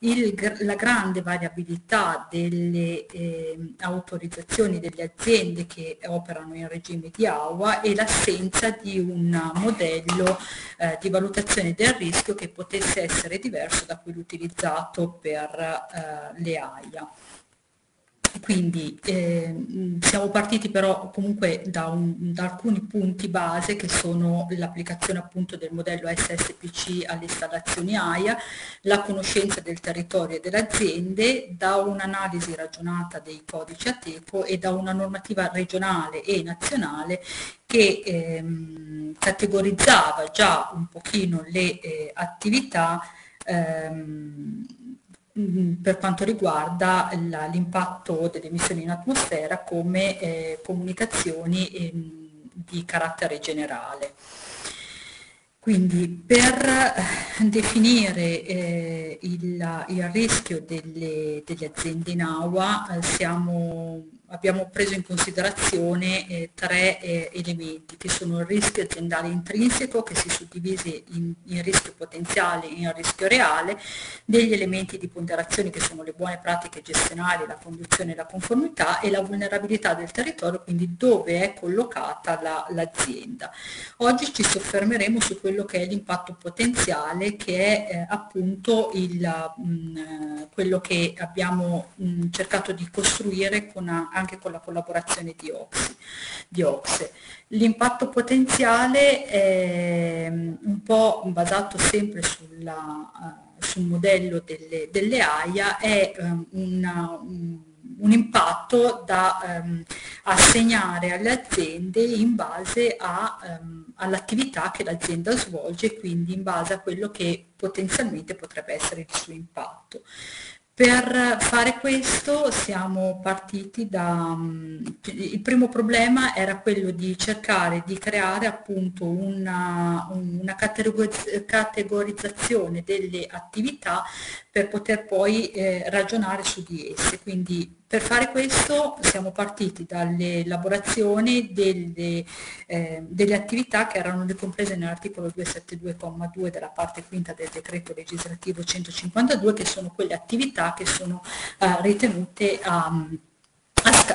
il, la grande variabilità delle eh, autorizzazioni delle aziende che operano in regime di AUA e l'assenza di un modello eh, di valutazione del rischio che potesse essere diverso da quello utilizzato per eh, le AIA. Quindi eh, siamo partiti però comunque da, un, da, alcuni punti base che sono l'applicazione appunto del modello SSPC alle installazioni AIA, la conoscenza del territorio e delle aziende, da un'analisi ragionata dei codici ATECO e da una normativa regionale e nazionale che ehm, categorizzava già un pochino le eh, attività ehm, per quanto riguarda l'impatto delle emissioni in atmosfera come eh, comunicazioni eh, di carattere generale. Quindi per eh, definire eh, il, il, rischio delle, delle, aziende in AUA eh, siamo abbiamo preso in considerazione eh, tre eh, elementi che sono il rischio aziendale intrinseco che si suddivise in, in, rischio potenziale e in rischio reale, degli elementi di ponderazione che sono le buone pratiche gestionali, la conduzione e la conformità e la vulnerabilità del territorio, quindi dove è collocata l'azienda. La, Oggi ci soffermeremo su quello che è l'impatto potenziale che è eh, appunto il, mh, mm, quello che abbiamo mh, cercato di costruire con, anche con la collaborazione di, Oxy, di Oxe. L'impatto potenziale è mm, un po' basato sempre sulla, uh, sul modello delle, delle AIA, è um, una, un, un impatto da um, assegnare alle aziende in base um, all'attività che l'azienda svolge, quindi in base a quello che potenzialmente potrebbe essere il suo impatto. Per fare questo siamo partiti da... Mm, il primo problema era quello di cercare di creare appunto una, una categorizzazione delle attività per poter poi eh, ragionare su di esse. Quindi per fare questo siamo partiti dall'elaborazione delle, eh, delle, attività che erano ricomprese nell'articolo 272,2 della parte quinta del decreto legislativo 152 che sono quelle attività che sono eh, ritenute a,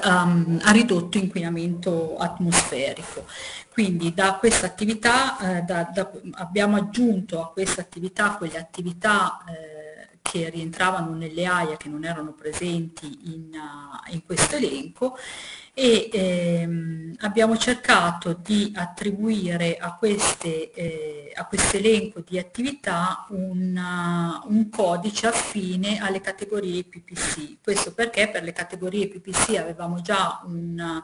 a, a, ridotto inquinamento atmosferico. Quindi da questa attività eh, da, da, abbiamo aggiunto a questa attività quelle attività eh, che rientravano nelle AIA che non erano presenti in, uh, in questo elenco e ehm, abbiamo cercato di attribuire a, queste, eh, a questo elenco di attività una, un codice affine alle categorie PPC. Questo perché per le categorie PPC avevamo già un,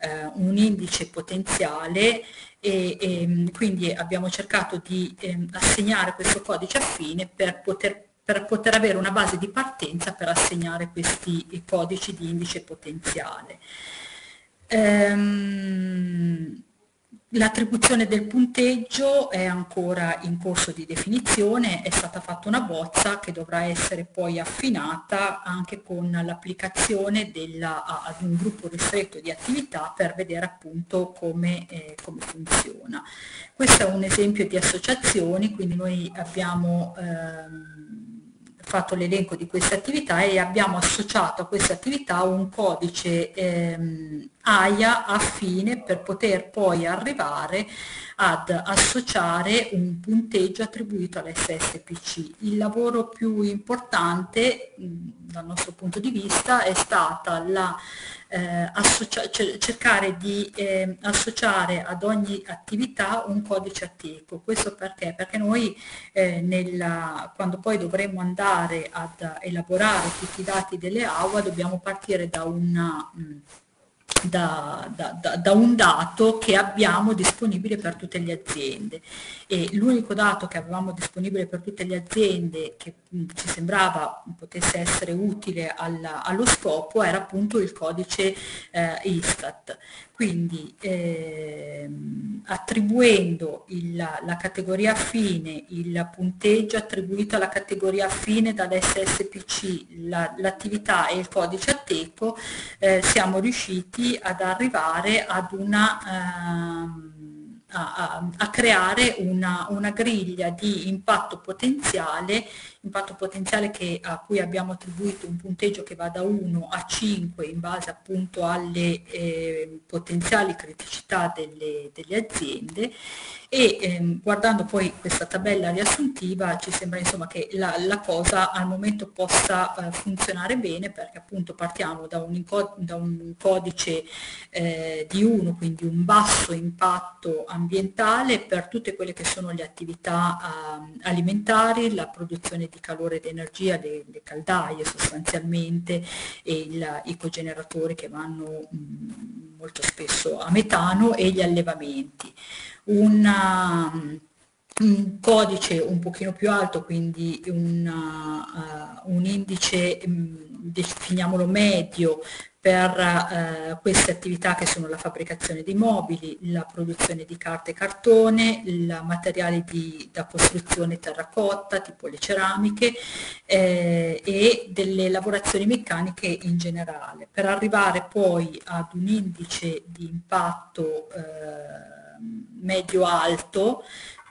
eh, un indice potenziale e, e, quindi abbiamo cercato di eh, assegnare questo codice affine per poter per poter avere una base di partenza per assegnare questi codici di indice potenziale. Ehm, L'attribuzione del punteggio è ancora in corso di definizione, è stata fatta una bozza che dovrà essere poi affinata anche con l'applicazione ad un gruppo ristretto di attività per vedere appunto come, eh, come, funziona. Questo è un esempio di associazioni, quindi noi abbiamo ehm, fatto l'elenco di queste attività e abbiamo associato a queste attività un codice ehm, AIA affine per poter poi arrivare ad associare un punteggio attribuito all'SSPC. Il lavoro più importante dal nostro punto di vista è stata la eh, cercare di eh, associare ad ogni attività un codice ateco. Questo perché? Perché noi eh, nella, quando poi dovremo andare ad elaborare tutti i dati delle AUA dobbiamo partire da una mh, da, da, da, un dato che abbiamo disponibile per tutte le aziende. E l'unico dato che avevamo disponibile per tutte le aziende che ci sembrava potesse essere utile alla, allo scopo era appunto il codice eh, Istat. Quindi ehm, attribuendo il, la categoria affine, il punteggio attribuito alla categoria affine dall'SSPC, l'attività e il codice atteco, eh, siamo riusciti ad arrivare ad una... Ehm, a, a, creare una, una, griglia di impatto potenziale, impatto potenziale che, a cui abbiamo attribuito un punteggio che va da 1 a 5 in base appunto alle eh, potenziali criticità delle, delle aziende. E ehm, guardando poi questa tabella riassuntiva ci sembra insomma che la, la cosa al momento possa eh, funzionare bene perché appunto partiamo da un, da un codice eh, di 1 quindi un basso impatto ambientale per tutte quelle che sono le attività eh, alimentari, la produzione di calore ed energia, le, caldaie sostanzialmente e il, i cogeneratori che vanno mm, molto spesso a metano e gli allevamenti. Una, un codice un pochino più alto, quindi una, uh, un indice, um, definiamolo medio, per eh, queste attività che sono la fabbricazione di mobili, la produzione di carta e cartone, i materiali di, da costruzione terracotta, tipo le ceramiche eh, e delle lavorazioni meccaniche in generale, per arrivare poi ad un indice di impatto eh, medio-alto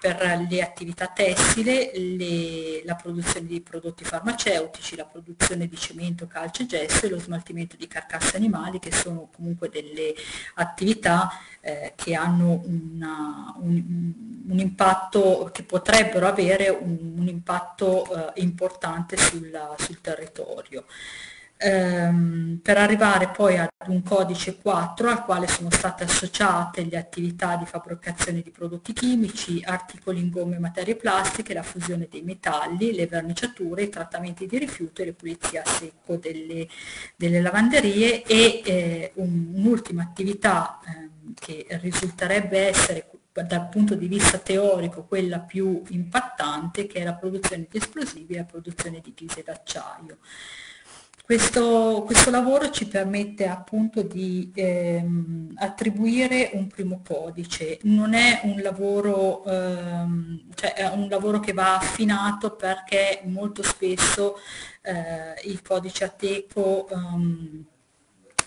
per le attività tessile, le, la produzione di prodotti farmaceutici, la produzione di cemento, calce e gesso e lo smaltimento di carcasse animali che sono comunque delle attività eh, che hanno una, un, un, impatto, che potrebbero avere un, un impatto eh, importante sul, sul territorio ehm, per arrivare poi ad un codice 4 al quale sono state associate le attività di fabbricazione di prodotti chimici, articoli in gomme e materie plastiche, la fusione dei metalli, le verniciature, i trattamenti di rifiuto e le pulizie a secco delle, delle lavanderie e eh, un'ultima attività eh, che risulterebbe essere dal punto di vista teorico quella più impattante che è la produzione di esplosivi e la produzione di ghise d'acciaio. Questo, questo, lavoro ci permette appunto di ehm, attribuire un primo codice, non è un lavoro, ehm, cioè è un lavoro che va affinato perché molto spesso eh, il codice Ateco ehm,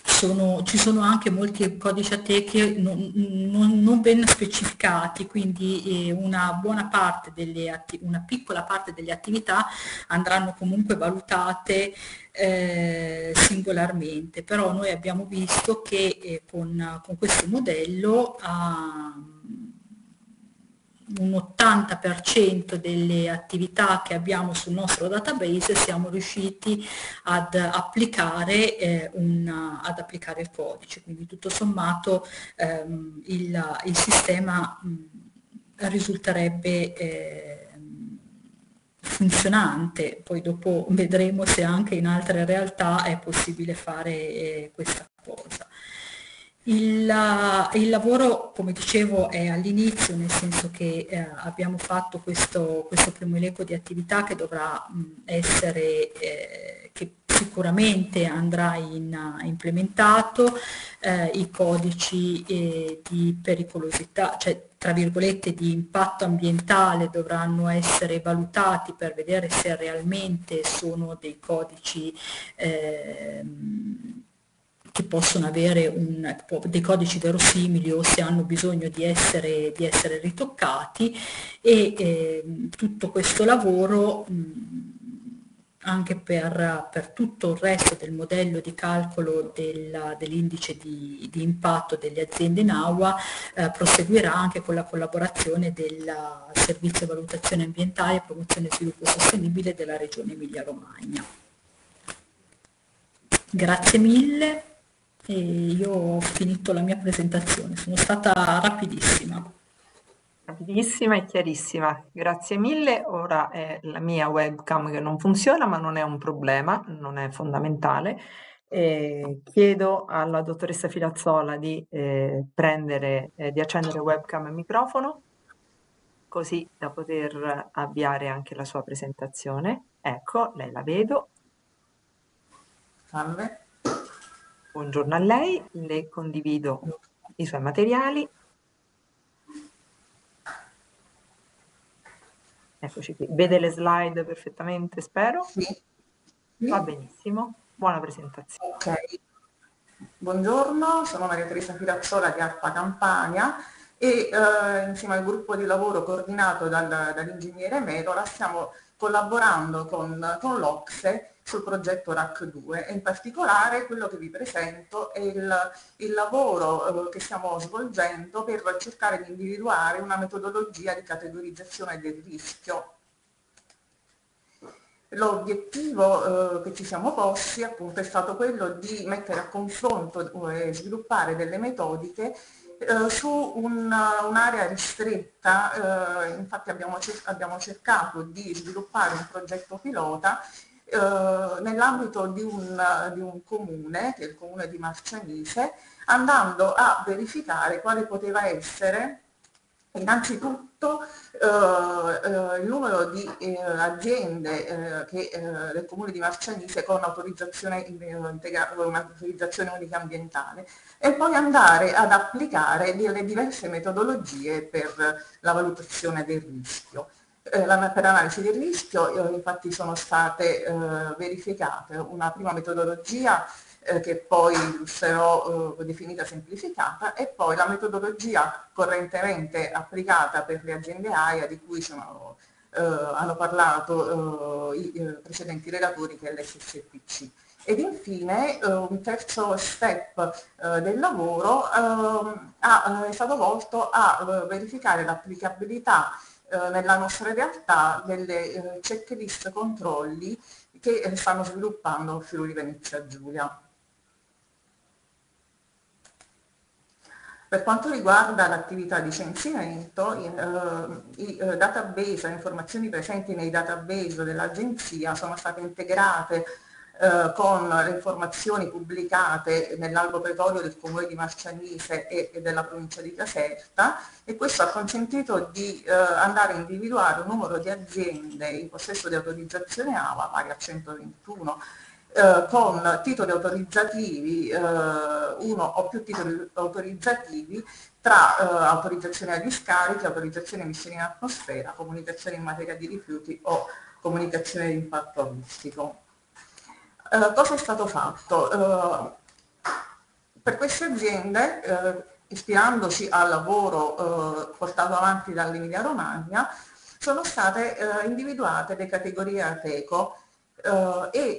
sono, ci sono anche molti codici Ateche non, non, non ben specificati, quindi eh, una buona parte delle una piccola parte delle attività andranno comunque valutate eh, singolarmente, però noi abbiamo visto che eh, con, con, questo modello ah, un 80% delle attività che abbiamo sul nostro database siamo riusciti ad applicare, eh, una, ad applicare il codice, quindi tutto sommato ehm, il, il, sistema mh, risulterebbe eh, funzionante, poi dopo vedremo se anche in altre realtà è possibile fare eh, questa cosa. Il, il, lavoro, come dicevo, è all'inizio, nel senso che eh, abbiamo fatto questo, questo, primo elenco di attività che dovrà mh, essere, eh, che sicuramente andrà in, implementato, eh, i codici eh, di pericolosità, cioè tra virgolette di impatto ambientale dovranno essere valutati per vedere se realmente sono dei codici ehm, che possono avere un, dei codici verosimili o se hanno bisogno di essere, di essere ritoccati e eh, tutto questo lavoro mh, anche per, per, tutto il resto del modello di calcolo del, dell'indice di, di, impatto delle aziende in AUA eh, proseguirà anche con la collaborazione del Servizio Valutazione Ambientale e Promozione e Sviluppo Sostenibile della Regione Emilia-Romagna. Grazie mille e io ho finito la mia presentazione, sono stata rapidissima. Rapidissima e chiarissima, grazie mille. Ora è la mia webcam che non funziona, ma non è un problema, non è fondamentale. E chiedo alla dottoressa Filazzola di eh, prendere, eh, di accendere webcam e microfono, così da poter avviare anche la sua presentazione. Ecco, lei la vedo. Salve. Buongiorno a lei, le condivido i suoi materiali. Eccoci qui. Vede le slide perfettamente, spero? Sì. Va benissimo. Buona presentazione. Ok. Buongiorno, sono Maria Teresa Firazzola di Arpa Campania e eh, insieme al gruppo di lavoro coordinato dal, dall'ingegnere Metola stiamo collaborando con, con l'Ocse sul progetto RAC2 e in particolare quello che vi presento è il, il lavoro eh, che stiamo svolgendo per cercare di individuare una metodologia di categorizzazione del rischio. L'obiettivo eh, che ci siamo posti appunto è stato quello di mettere a confronto e sviluppare delle metodiche eh, su un'area un ristretta, eh, infatti abbiamo, cer abbiamo cercato di sviluppare un progetto pilota eh, nell'ambito di, di un, comune, che è il comune di Marcianise, andando a verificare quale poteva essere innanzitutto eh, eh, il numero di eh, aziende eh, che, eh, del comune di Marcianise con autorizzazione, un'autorizzazione unica ambientale e poi andare ad applicare le diverse metodologie per la valutazione del rischio. Eh, per l'analisi del rischio infatti sono state verificate una prima metodologia eh, che poi illustrerò eh, definita semplificata e poi la metodologia correntemente applicata per le aziende AIA di cui sono, eh, hanno parlato eh, i eh, precedenti relatori che è l'SSPC. Ed infine un terzo step del lavoro ehm, è stato volto a verificare l'applicabilità nella nostra realtà delle checklist controlli che stanno sviluppando Friuli Venezia Giulia. Per quanto riguarda l'attività di censimento, eh, i eh, database, le informazioni presenti nei database dell'Agenzia sono state integrate eh, con le informazioni pubblicate nell'albo pretorio del Comune di Marcianise e, e, della provincia di Caserta e questo ha consentito di eh, andare a individuare un numero di aziende in possesso di autorizzazione AVA pari a 121 eh, con titoli autorizzativi, eh, uno o più titoli autorizzativi tra eh, autorizzazione agli scarichi, autorizzazione emissioni in atmosfera, comunicazione in materia di rifiuti o comunicazione di impatto acustico. Eh, cosa è stato fatto? Eh, per queste aziende, ispirandoci al lavoro portato avanti dall'Emilia Romagna, sono state individuate le categorie ATECO e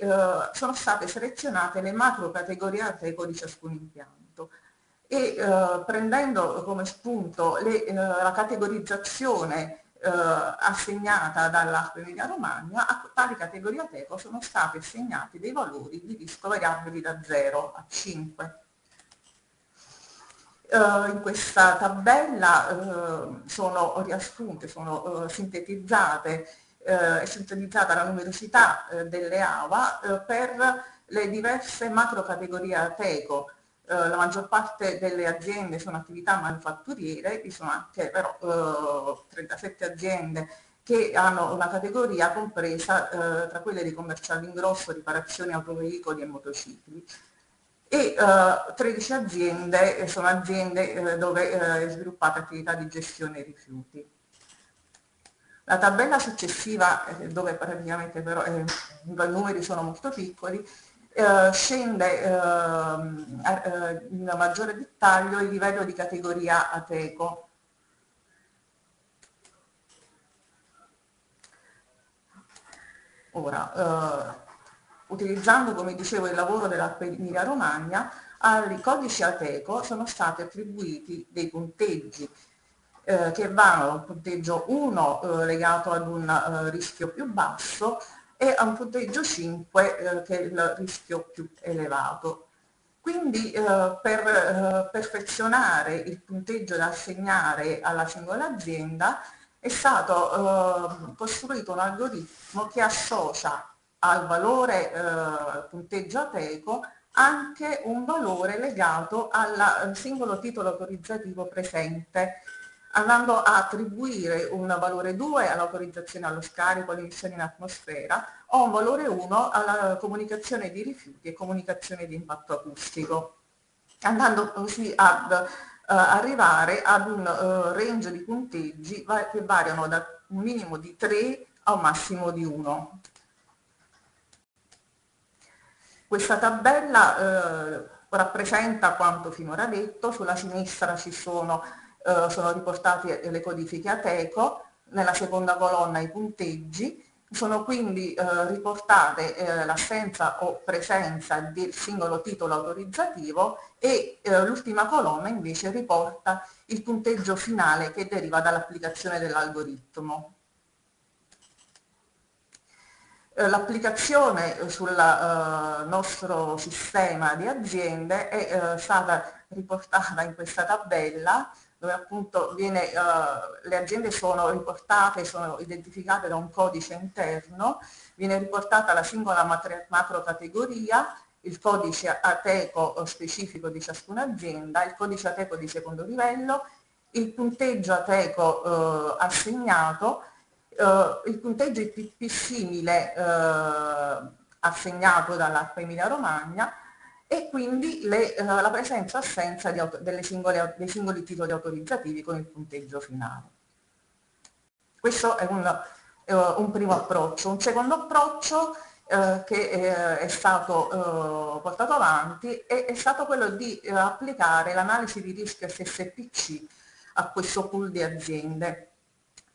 sono state selezionate le macro categorie ATECO di ciascun impianto e prendendo come spunto le, la categorizzazione assegnata dall'Acqua Emilia Romagna, a tali categorie ATECO sono stati assegnati dei valori di rischio variabili da 0 a 5. Uh, in questa tabella uh, sono riassunte, sono uh, sintetizzate eh, è sintetizzata la numerosità eh, delle AVA eh, per le diverse macro categorie ATECO. Eh, la maggior parte delle aziende sono attività manifatturiere, vi sono anche però 37 eh, aziende che hanno una categoria compresa eh, tra quelle di commerciale in grosso, riparazioni autoveicoli e motocicli e uh, 13 aziende sono aziende uh, dove uh, è sviluppata attività di gestione rifiuti. La tabella successiva, dove praticamente però eh, i numeri sono molto piccoli, eh, scende ehm, eh, in maggiore dettaglio il livello di categoria ATECO. Ora, eh, utilizzando come dicevo il lavoro della Emilia Romagna, ai codici ATECO sono stati attribuiti dei punteggi eh, che vanno da un punteggio 1 eh, legato ad un eh, rischio più basso e a un punteggio 5 eh, che è il rischio più elevato. Quindi eh, per eh, perfezionare il punteggio da assegnare alla singola azienda è stato costruito un algoritmo che associa al valore punteggio ateco anche un valore legato al singolo titolo autorizzativo presente andando a attribuire un valore 2 all'autorizzazione allo scarico, alle emissioni in atmosfera o un valore 1 alla comunicazione di rifiuti e comunicazione di impatto acustico, andando così ad uh, arrivare ad un uh, range di punteggi che variano da un minimo di 3 a un massimo di 1. Questa tabella uh, rappresenta quanto finora detto, sulla sinistra ci sono eh, sono riportate le codifiche ATECO, nella seconda colonna i punteggi, sono quindi eh, riportate eh, l'assenza o presenza del singolo titolo autorizzativo e eh, l'ultima colonna invece riporta il punteggio finale che deriva dall'applicazione dell'algoritmo. Eh, l'applicazione sul uh, nostro sistema di aziende è uh, stata riportata in questa tabella dove appunto viene, uh, le aziende sono riportate, sono identificate da un codice interno, viene riportata la singola macro categoria, il codice ATECO specifico di ciascuna azienda, il codice ATECO di secondo livello il punteggio Ateco eh, assegnato, eh, il punteggio IPP simile assegnato dall'ARPA Emilia Romagna e quindi le, eh, la presenza o assenza singole, dei singoli titoli autorizzativi con il punteggio finale. Questo è un, eh, un primo approccio. Un secondo approccio eh, che eh, è stato eh, portato avanti è, è, stato quello di eh, applicare l'analisi di rischio SSPC a questo pool di aziende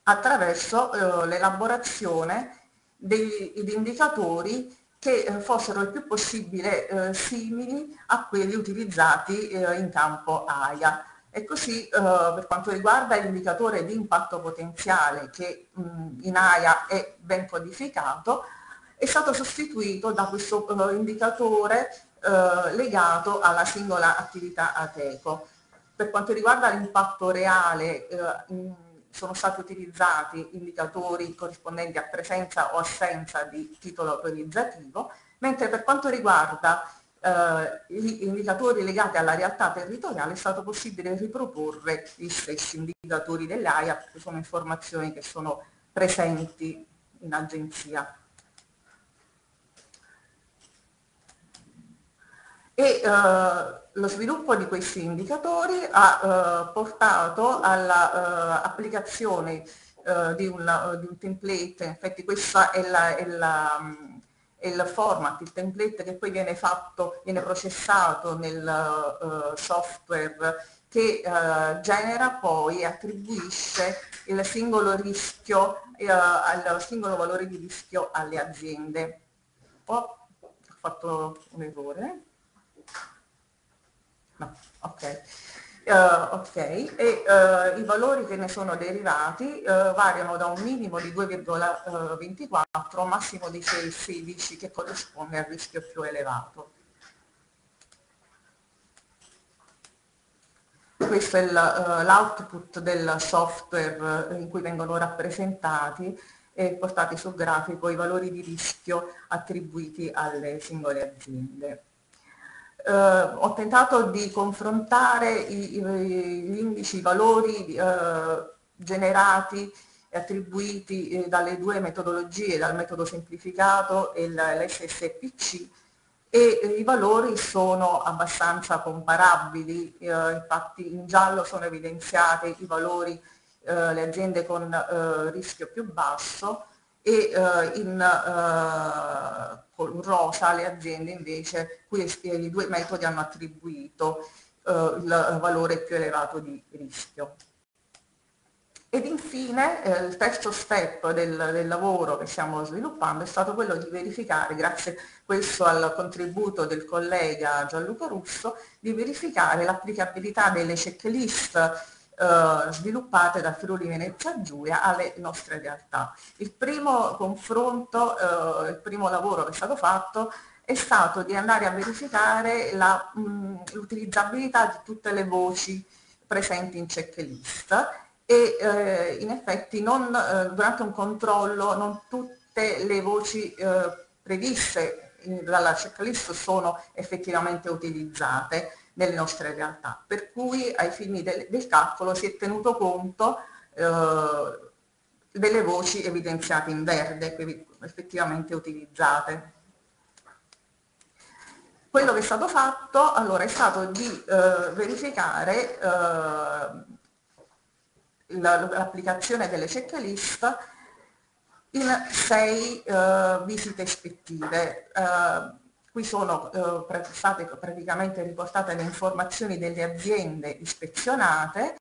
attraverso l'elaborazione degli indicatori che fossero il più possibile simili a quelli utilizzati in campo AIA e così eh, per quanto riguarda l'indicatore di impatto potenziale che mh, in AIA è ben codificato, è stato sostituito da questo uh, indicatore uh, legato alla singola attività ATECO. Per quanto riguarda l'impatto reale, uh, sono stati utilizzati indicatori corrispondenti a presenza o assenza di titolo autorizzativo, mentre per quanto riguarda eh, gli indicatori legati alla realtà territoriale è stato possibile riproporre gli stessi indicatori dell'AIA, che sono informazioni che sono presenti in agenzia. E eh, lo sviluppo di questi indicatori ha eh, portato all'applicazione eh, di, di, un template, in effetti questa è la, è la il format, il template che poi viene fatto, viene processato nel uh, software che uh, genera poi e attribuisce il singolo rischio, uh, al singolo valore di rischio alle aziende. Oh, ho fatto un errore. Ok. Uh, ok, e uh, i valori che ne sono derivati uh, variano da un minimo di 2,24 a un massimo di 6,16 che corrisponde al rischio più elevato. Questo è l'output del software in cui vengono rappresentati e portati sul grafico i valori di rischio attribuiti alle singole aziende eh, ho tentato di confrontare i, i, gli indici, i valori eh, generati e attribuiti eh, dalle due metodologie, dal metodo semplificato e l'SSPC e eh, i valori sono abbastanza comparabili, eh, infatti in giallo sono evidenziati i valori, eh, le aziende con rischio più basso e in con rosa le aziende invece cui i due metodi hanno attribuito eh, il valore più elevato di rischio. Ed infine eh, il terzo step del, del, lavoro che stiamo sviluppando è stato quello di verificare, grazie questo al contributo del collega Gianluca Russo, di verificare l'applicabilità delle checklist eh, sviluppate da Friuli Venezia Giulia alle nostre realtà. Il primo confronto, eh, il primo lavoro che è stato fatto è stato di andare a verificare l'utilizzabilità di tutte le voci presenti in checklist e eh, in effetti non, eh, durante un controllo non tutte le voci eh, previste dalla checklist sono effettivamente utilizzate nelle nostre realtà. Per cui ai fini del, del calcolo si è tenuto conto eh, delle voci evidenziate in verde, quindi effettivamente utilizzate. Quello che è stato fatto allora è stato di eh, verificare eh, l'applicazione delle checklist in sei eh, visite ispettive. Qui sono eh, state praticamente riportate le informazioni delle aziende ispezionate,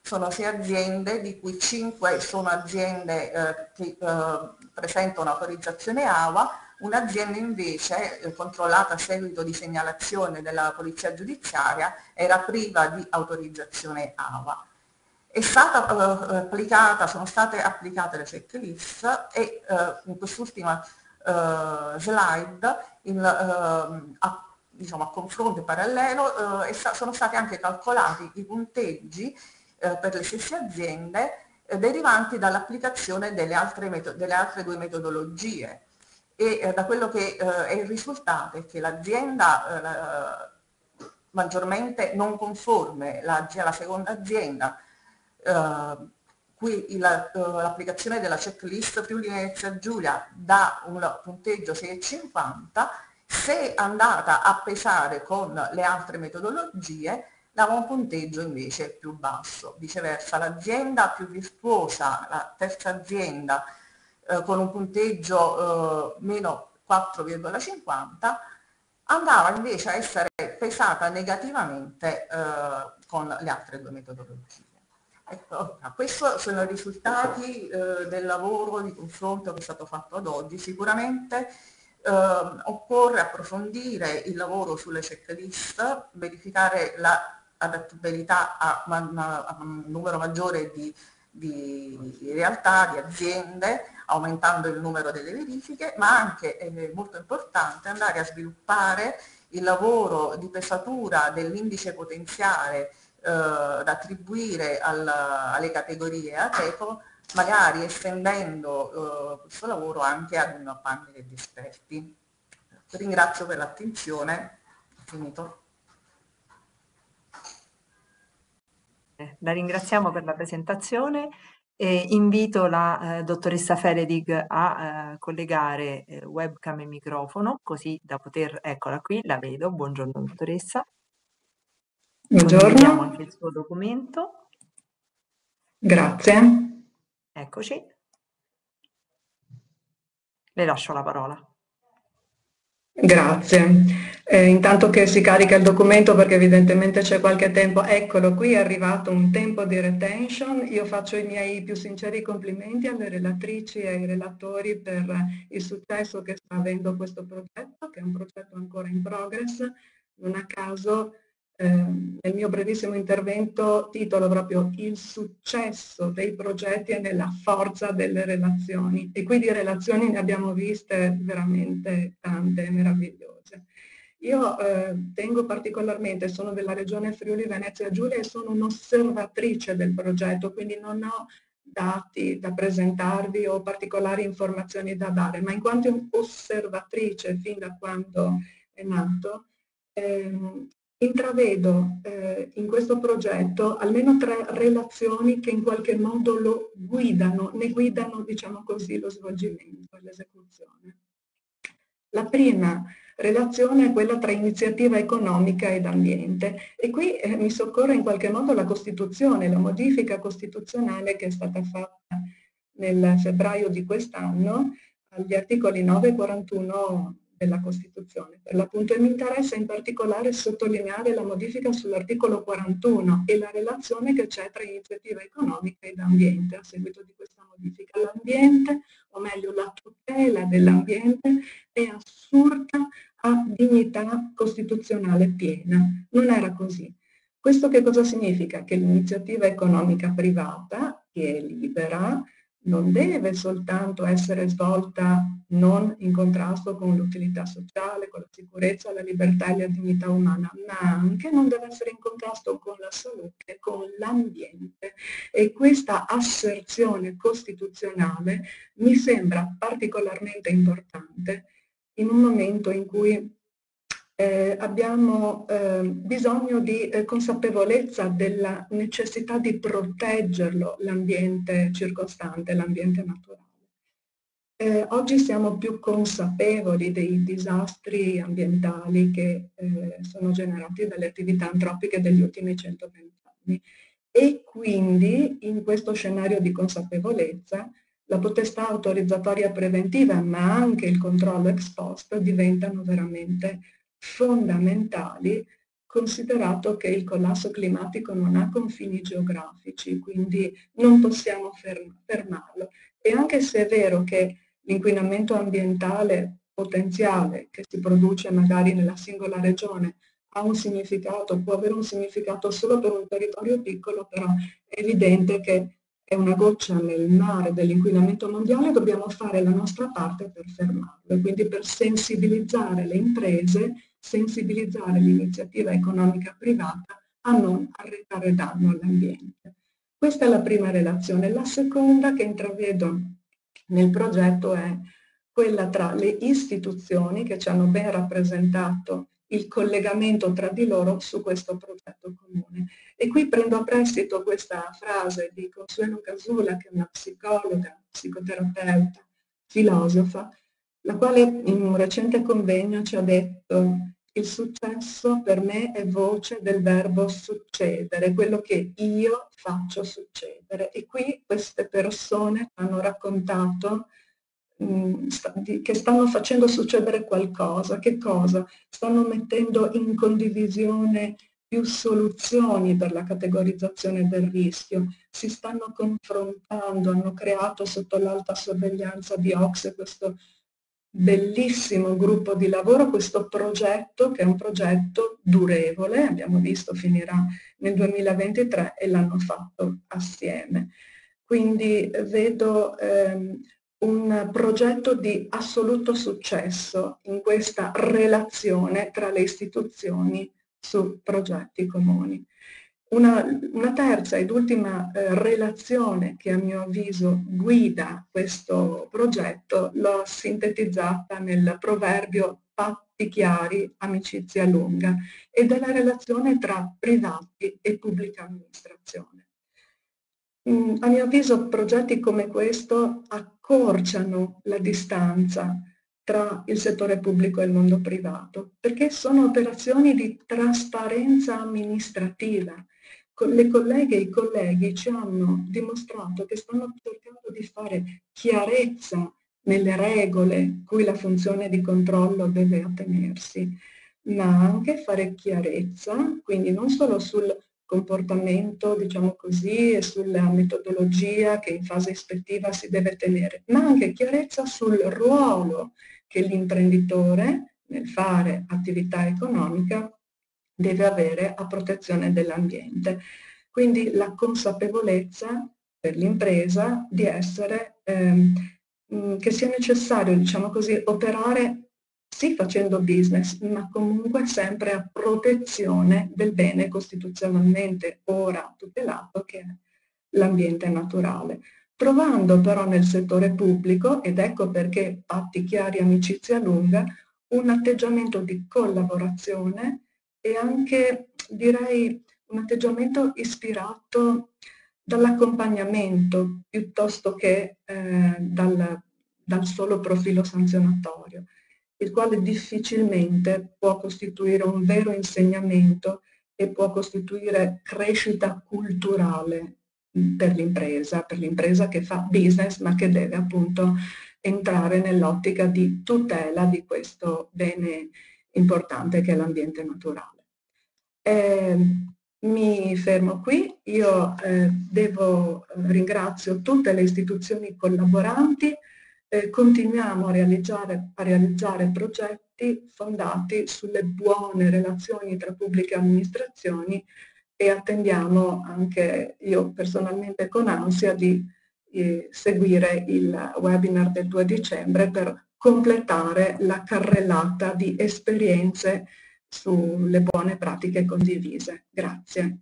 sono sei aziende di cui cinque sono aziende eh, che eh, presentano autorizzazione AWA, un'azienda invece eh, controllata a seguito di segnalazione della polizia giudiziaria era priva di autorizzazione AWA. È stata eh, applicata, sono state applicate le checklist e eh, in quest'ultima uh, slide in, uh, a, diciamo, a confronto parallelo uh, sono stati anche calcolati i punteggi per le stesse aziende derivanti dall'applicazione delle, delle, altre due metodologie. E da quello che è il risultato è che l'azienda maggiormente non conforme, la, la seconda azienda eh, qui l'applicazione della checklist più l'inizia Giulia dà un punteggio 6,50, se andata a pesare con le altre metodologie dava un punteggio invece più basso. Viceversa l'azienda più virtuosa, la terza azienda eh, con un punteggio eh, meno 4,50 andava invece a essere pesata negativamente eh, con le altre due metodologie. Ecco, questi sono i risultati eh, del lavoro di confronto che è stato fatto ad oggi. Sicuramente eh, occorre approfondire il lavoro sulle checklist, verificare l'adattabilità a, a, un numero maggiore di, di, di realtà, di aziende, aumentando il numero delle verifiche, ma anche, è molto importante, andare a sviluppare il lavoro di pesatura dell'indice potenziale da attribuire al, alle categorie ATECO, magari estendendo eh, questo lavoro anche ad un panel di esperti. Ringrazio per l'attenzione, finito. Eh, la ringraziamo per la presentazione e invito la eh, dottoressa Feledig a eh, collegare eh, webcam e microfono così da poter, eccola qui, la vedo, buongiorno dottoressa. Buongiorno. Anche il suo documento. Grazie. Eccoci. Le lascio la parola. Grazie. Eh, intanto che si carica il documento perché evidentemente c'è qualche tempo, eccolo qui è arrivato un tempo di retention, io faccio i miei più sinceri complimenti alle relatrici e ai relatori per il successo che sta avendo questo progetto, che è un progetto ancora in progress, non a caso eh, nel mio brevissimo intervento titolo proprio il successo dei progetti e nella forza delle relazioni e qui di relazioni ne abbiamo viste veramente tante meravigliose. Io eh, tengo particolarmente, sono della regione Friuli Venezia Giulia e sono un'osservatrice del progetto, quindi non ho dati da presentarvi o particolari informazioni da dare, ma in quanto osservatrice fin da quando è nato, ehm, intravedo eh, in questo progetto almeno tre relazioni che in qualche modo lo guidano, ne guidano diciamo così lo svolgimento e l'esecuzione. La prima relazione è quella tra iniziativa economica ed ambiente e qui eh, mi soccorre in qualche modo la Costituzione, la modifica costituzionale che è stata fatta nel febbraio di quest'anno agli articoli 9 e 41 della Costituzione. Per l'appunto mi interessa in particolare sottolineare la modifica sull'articolo 41 e la relazione che c'è tra iniziativa economica ed ambiente a seguito di questa modifica. L'ambiente, o meglio la tutela dell'ambiente, è assurda a dignità costituzionale piena. Non era così. Questo che cosa significa? Che l'iniziativa economica privata, che è libera, non deve soltanto essere svolta non in contrasto con l'utilità sociale, con la sicurezza, la libertà e la dignità umana, ma anche non deve essere in contrasto con la salute, con l'ambiente. E questa asserzione costituzionale mi sembra particolarmente importante in un momento in cui eh, abbiamo eh, bisogno di eh, consapevolezza della necessità di proteggerlo, l'ambiente circostante, l'ambiente naturale. Eh, oggi siamo più consapevoli dei disastri ambientali che eh, sono generati dalle attività antropiche degli ultimi 120 anni e quindi in questo scenario di consapevolezza la potestà autorizzatoria preventiva ma anche il controllo ex post diventano veramente fondamentali considerato che il collasso climatico non ha confini geografici, quindi non possiamo fermarlo. E anche se è vero che l'inquinamento ambientale potenziale che si produce magari nella singola regione ha un significato, può avere un significato solo per un territorio piccolo, però è evidente che è una goccia nel mare dell'inquinamento mondiale, dobbiamo fare la nostra parte per fermarlo quindi per sensibilizzare le imprese, sensibilizzare l'iniziativa economica privata a non arrecare danno all'ambiente. Questa è la prima relazione. La seconda che intravedo nel progetto è quella tra le istituzioni che ci hanno ben rappresentato il collegamento tra di loro su questo progetto comune. E qui prendo a prestito questa frase di Consuelo Casula, che è una psicologa, psicoterapeuta, filosofa, la quale in un recente convegno ci ha detto il successo per me è voce del verbo succedere, quello che io faccio succedere. E qui queste persone hanno raccontato mh, che stanno facendo succedere qualcosa. Che cosa? Stanno mettendo in condivisione più soluzioni per la categorizzazione del rischio, si stanno confrontando, hanno creato sotto l'alta sorveglianza di Ox questo bellissimo gruppo di lavoro, questo progetto che è un progetto durevole, abbiamo visto finirà nel 2023 e l'hanno fatto assieme. Quindi vedo ehm, un progetto di assoluto successo in questa relazione tra le istituzioni su progetti comuni. Una, una, terza ed ultima eh, relazione che a mio avviso guida questo progetto l'ho sintetizzata nel proverbio patti chiari, amicizia lunga ed è la relazione tra privati e pubblica amministrazione. Mm, a mio avviso progetti come questo accorciano la distanza tra il settore pubblico e il mondo privato, perché sono operazioni di trasparenza amministrativa le colleghe e i colleghi ci hanno dimostrato che stanno cercando di fare chiarezza nelle regole cui la funzione di controllo deve attenersi, ma anche fare chiarezza, quindi non solo sul comportamento, diciamo così, e sulla metodologia che in fase ispettiva si deve tenere, ma anche chiarezza sul ruolo che l'imprenditore nel fare attività economica deve avere a protezione dell'ambiente. Quindi la consapevolezza per l'impresa di essere, ehm, mm, che sia necessario, diciamo così, operare sì facendo business, ma comunque sempre a protezione del bene costituzionalmente ora tutelato che è l'ambiente naturale. Trovando però nel settore pubblico, ed ecco perché patti chiari, amicizia lunga, un atteggiamento di collaborazione e anche direi un atteggiamento ispirato dall'accompagnamento piuttosto che eh, dal, dal solo profilo sanzionatorio, il quale difficilmente può costituire un vero insegnamento e può costituire crescita culturale per l'impresa, per l'impresa che fa business ma che deve appunto entrare nell'ottica di tutela di questo bene importante che è l'ambiente naturale. Eh, mi fermo qui, io eh, devo, eh, ringrazio tutte le istituzioni collaboranti, eh, continuiamo a realizzare, a realizzare progetti fondati sulle buone relazioni tra pubbliche amministrazioni e attendiamo anche io personalmente con ansia di eh, seguire il webinar del 2 dicembre per completare la carrellata di esperienze sulle buone pratiche condivise. Grazie.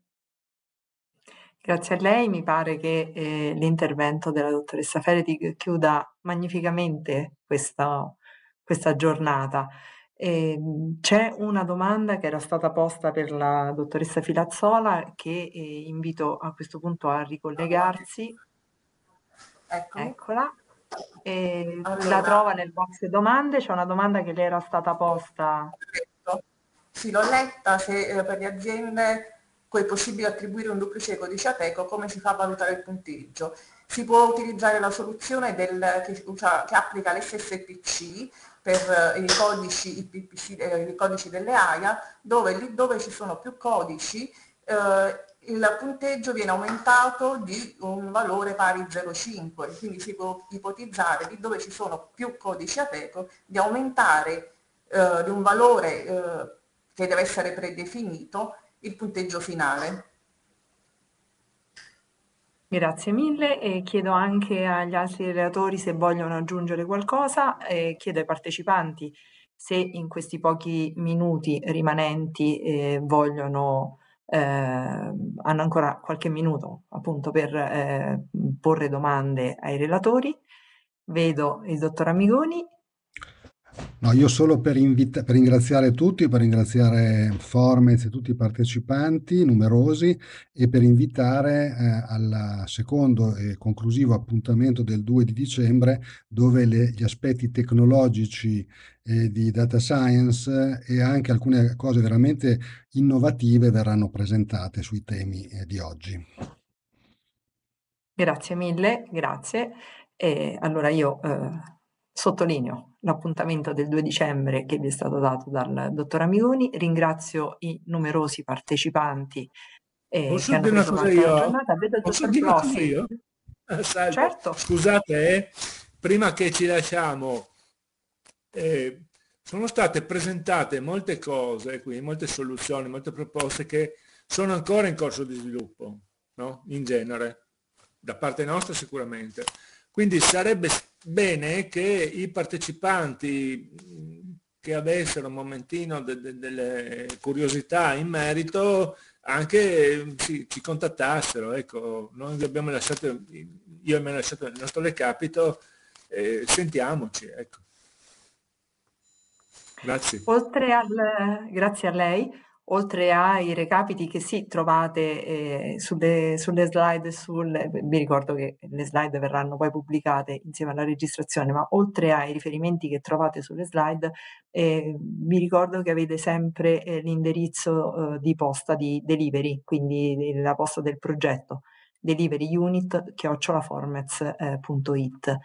Grazie a lei, mi pare che eh, l'intervento della dottoressa Fereti chiuda magnificamente questa, questa giornata. Eh, c'è una domanda che era stata posta per la dottoressa Filazzola che eh, invito a questo punto a ricollegarsi. Ecco. Eccola. Allora. La trova nel box domande, c'è una domanda che le era stata posta. Sì, l'ho letta, se eh, per le aziende cui è possibile attribuire un duplice codice ATECO, come si fa a valutare il punteggio? Si può utilizzare la soluzione del, che, usa, che, applica l'SSPC per eh, i, codici, i, PPC, eh, i codici delle AIA, dove lì dove ci sono più codici eh, il punteggio viene aumentato di un valore pari 0,5, quindi si può ipotizzare lì dove ci sono più codici ATECO di aumentare eh, di un valore eh, che deve essere predefinito il punteggio finale. Grazie mille e chiedo anche agli altri relatori se vogliono aggiungere qualcosa e chiedo ai partecipanti se in questi pochi minuti rimanenti eh, vogliono, eh, hanno ancora qualche minuto appunto per eh, porre domande ai relatori. Vedo il dottor Amigoni No, io solo per, invita- per ringraziare tutti, per ringraziare Formez e tutti i partecipanti numerosi e per invitare eh, al secondo e conclusivo appuntamento del 2 di dicembre dove le- gli aspetti tecnologici eh, di data science e anche alcune cose veramente innovative verranno presentate sui temi eh, di oggi. Grazie mille, grazie. E allora io eh, Sottolineo l'appuntamento del 2 dicembre che vi è stato dato dal dottor Amigoni, ringrazio i numerosi partecipanti eh, Posso che hanno dire una cosa io? Vedo Posso dire una cosa io? Ah, certo. Scusate, eh, prima che ci lasciamo, eh, sono state presentate molte cose qui, molte soluzioni, molte proposte che sono ancora in corso di sviluppo, no? in genere, da parte nostra sicuramente. Quindi sarebbe bene che i partecipanti che avessero un momentino de, de, delle curiosità in merito anche ci, ci contattassero. Ecco, noi abbiamo lasciato, io mi ho lasciato il nostro recapito, eh, sentiamoci. Ecco. Grazie. Oltre al, grazie a lei. Oltre ai recapiti che sì, trovate eh, sulle, sulle slide, sul, vi ricordo che le slide verranno poi pubblicate insieme alla registrazione, ma oltre ai riferimenti che trovate sulle slide, eh, vi ricordo che avete sempre eh, l'indirizzo eh, di posta di delivery, quindi la posta del progetto delivery unit chiocciolaformez.it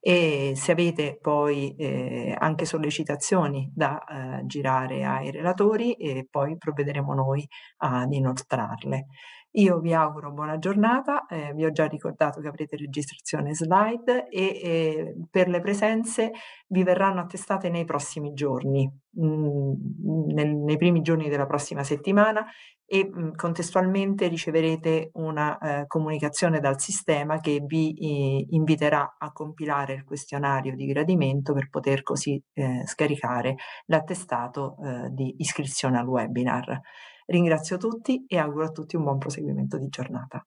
e se avete poi eh, anche sollecitazioni da eh, girare ai relatori e poi provvederemo noi ad inoltrarle. Io vi auguro buona giornata, eh, vi ho già ricordato che avrete registrazione slide e eh, per le presenze vi verranno attestate nei prossimi giorni, mh, mm, nel, nei primi giorni della prossima settimana e mh, mm, contestualmente riceverete una eh, comunicazione dal sistema che vi inviterà a compilare il questionario di gradimento per poter così eh, scaricare l'attestato eh, di iscrizione al webinar. Ringrazio tutti e auguro a tutti un buon proseguimento di giornata.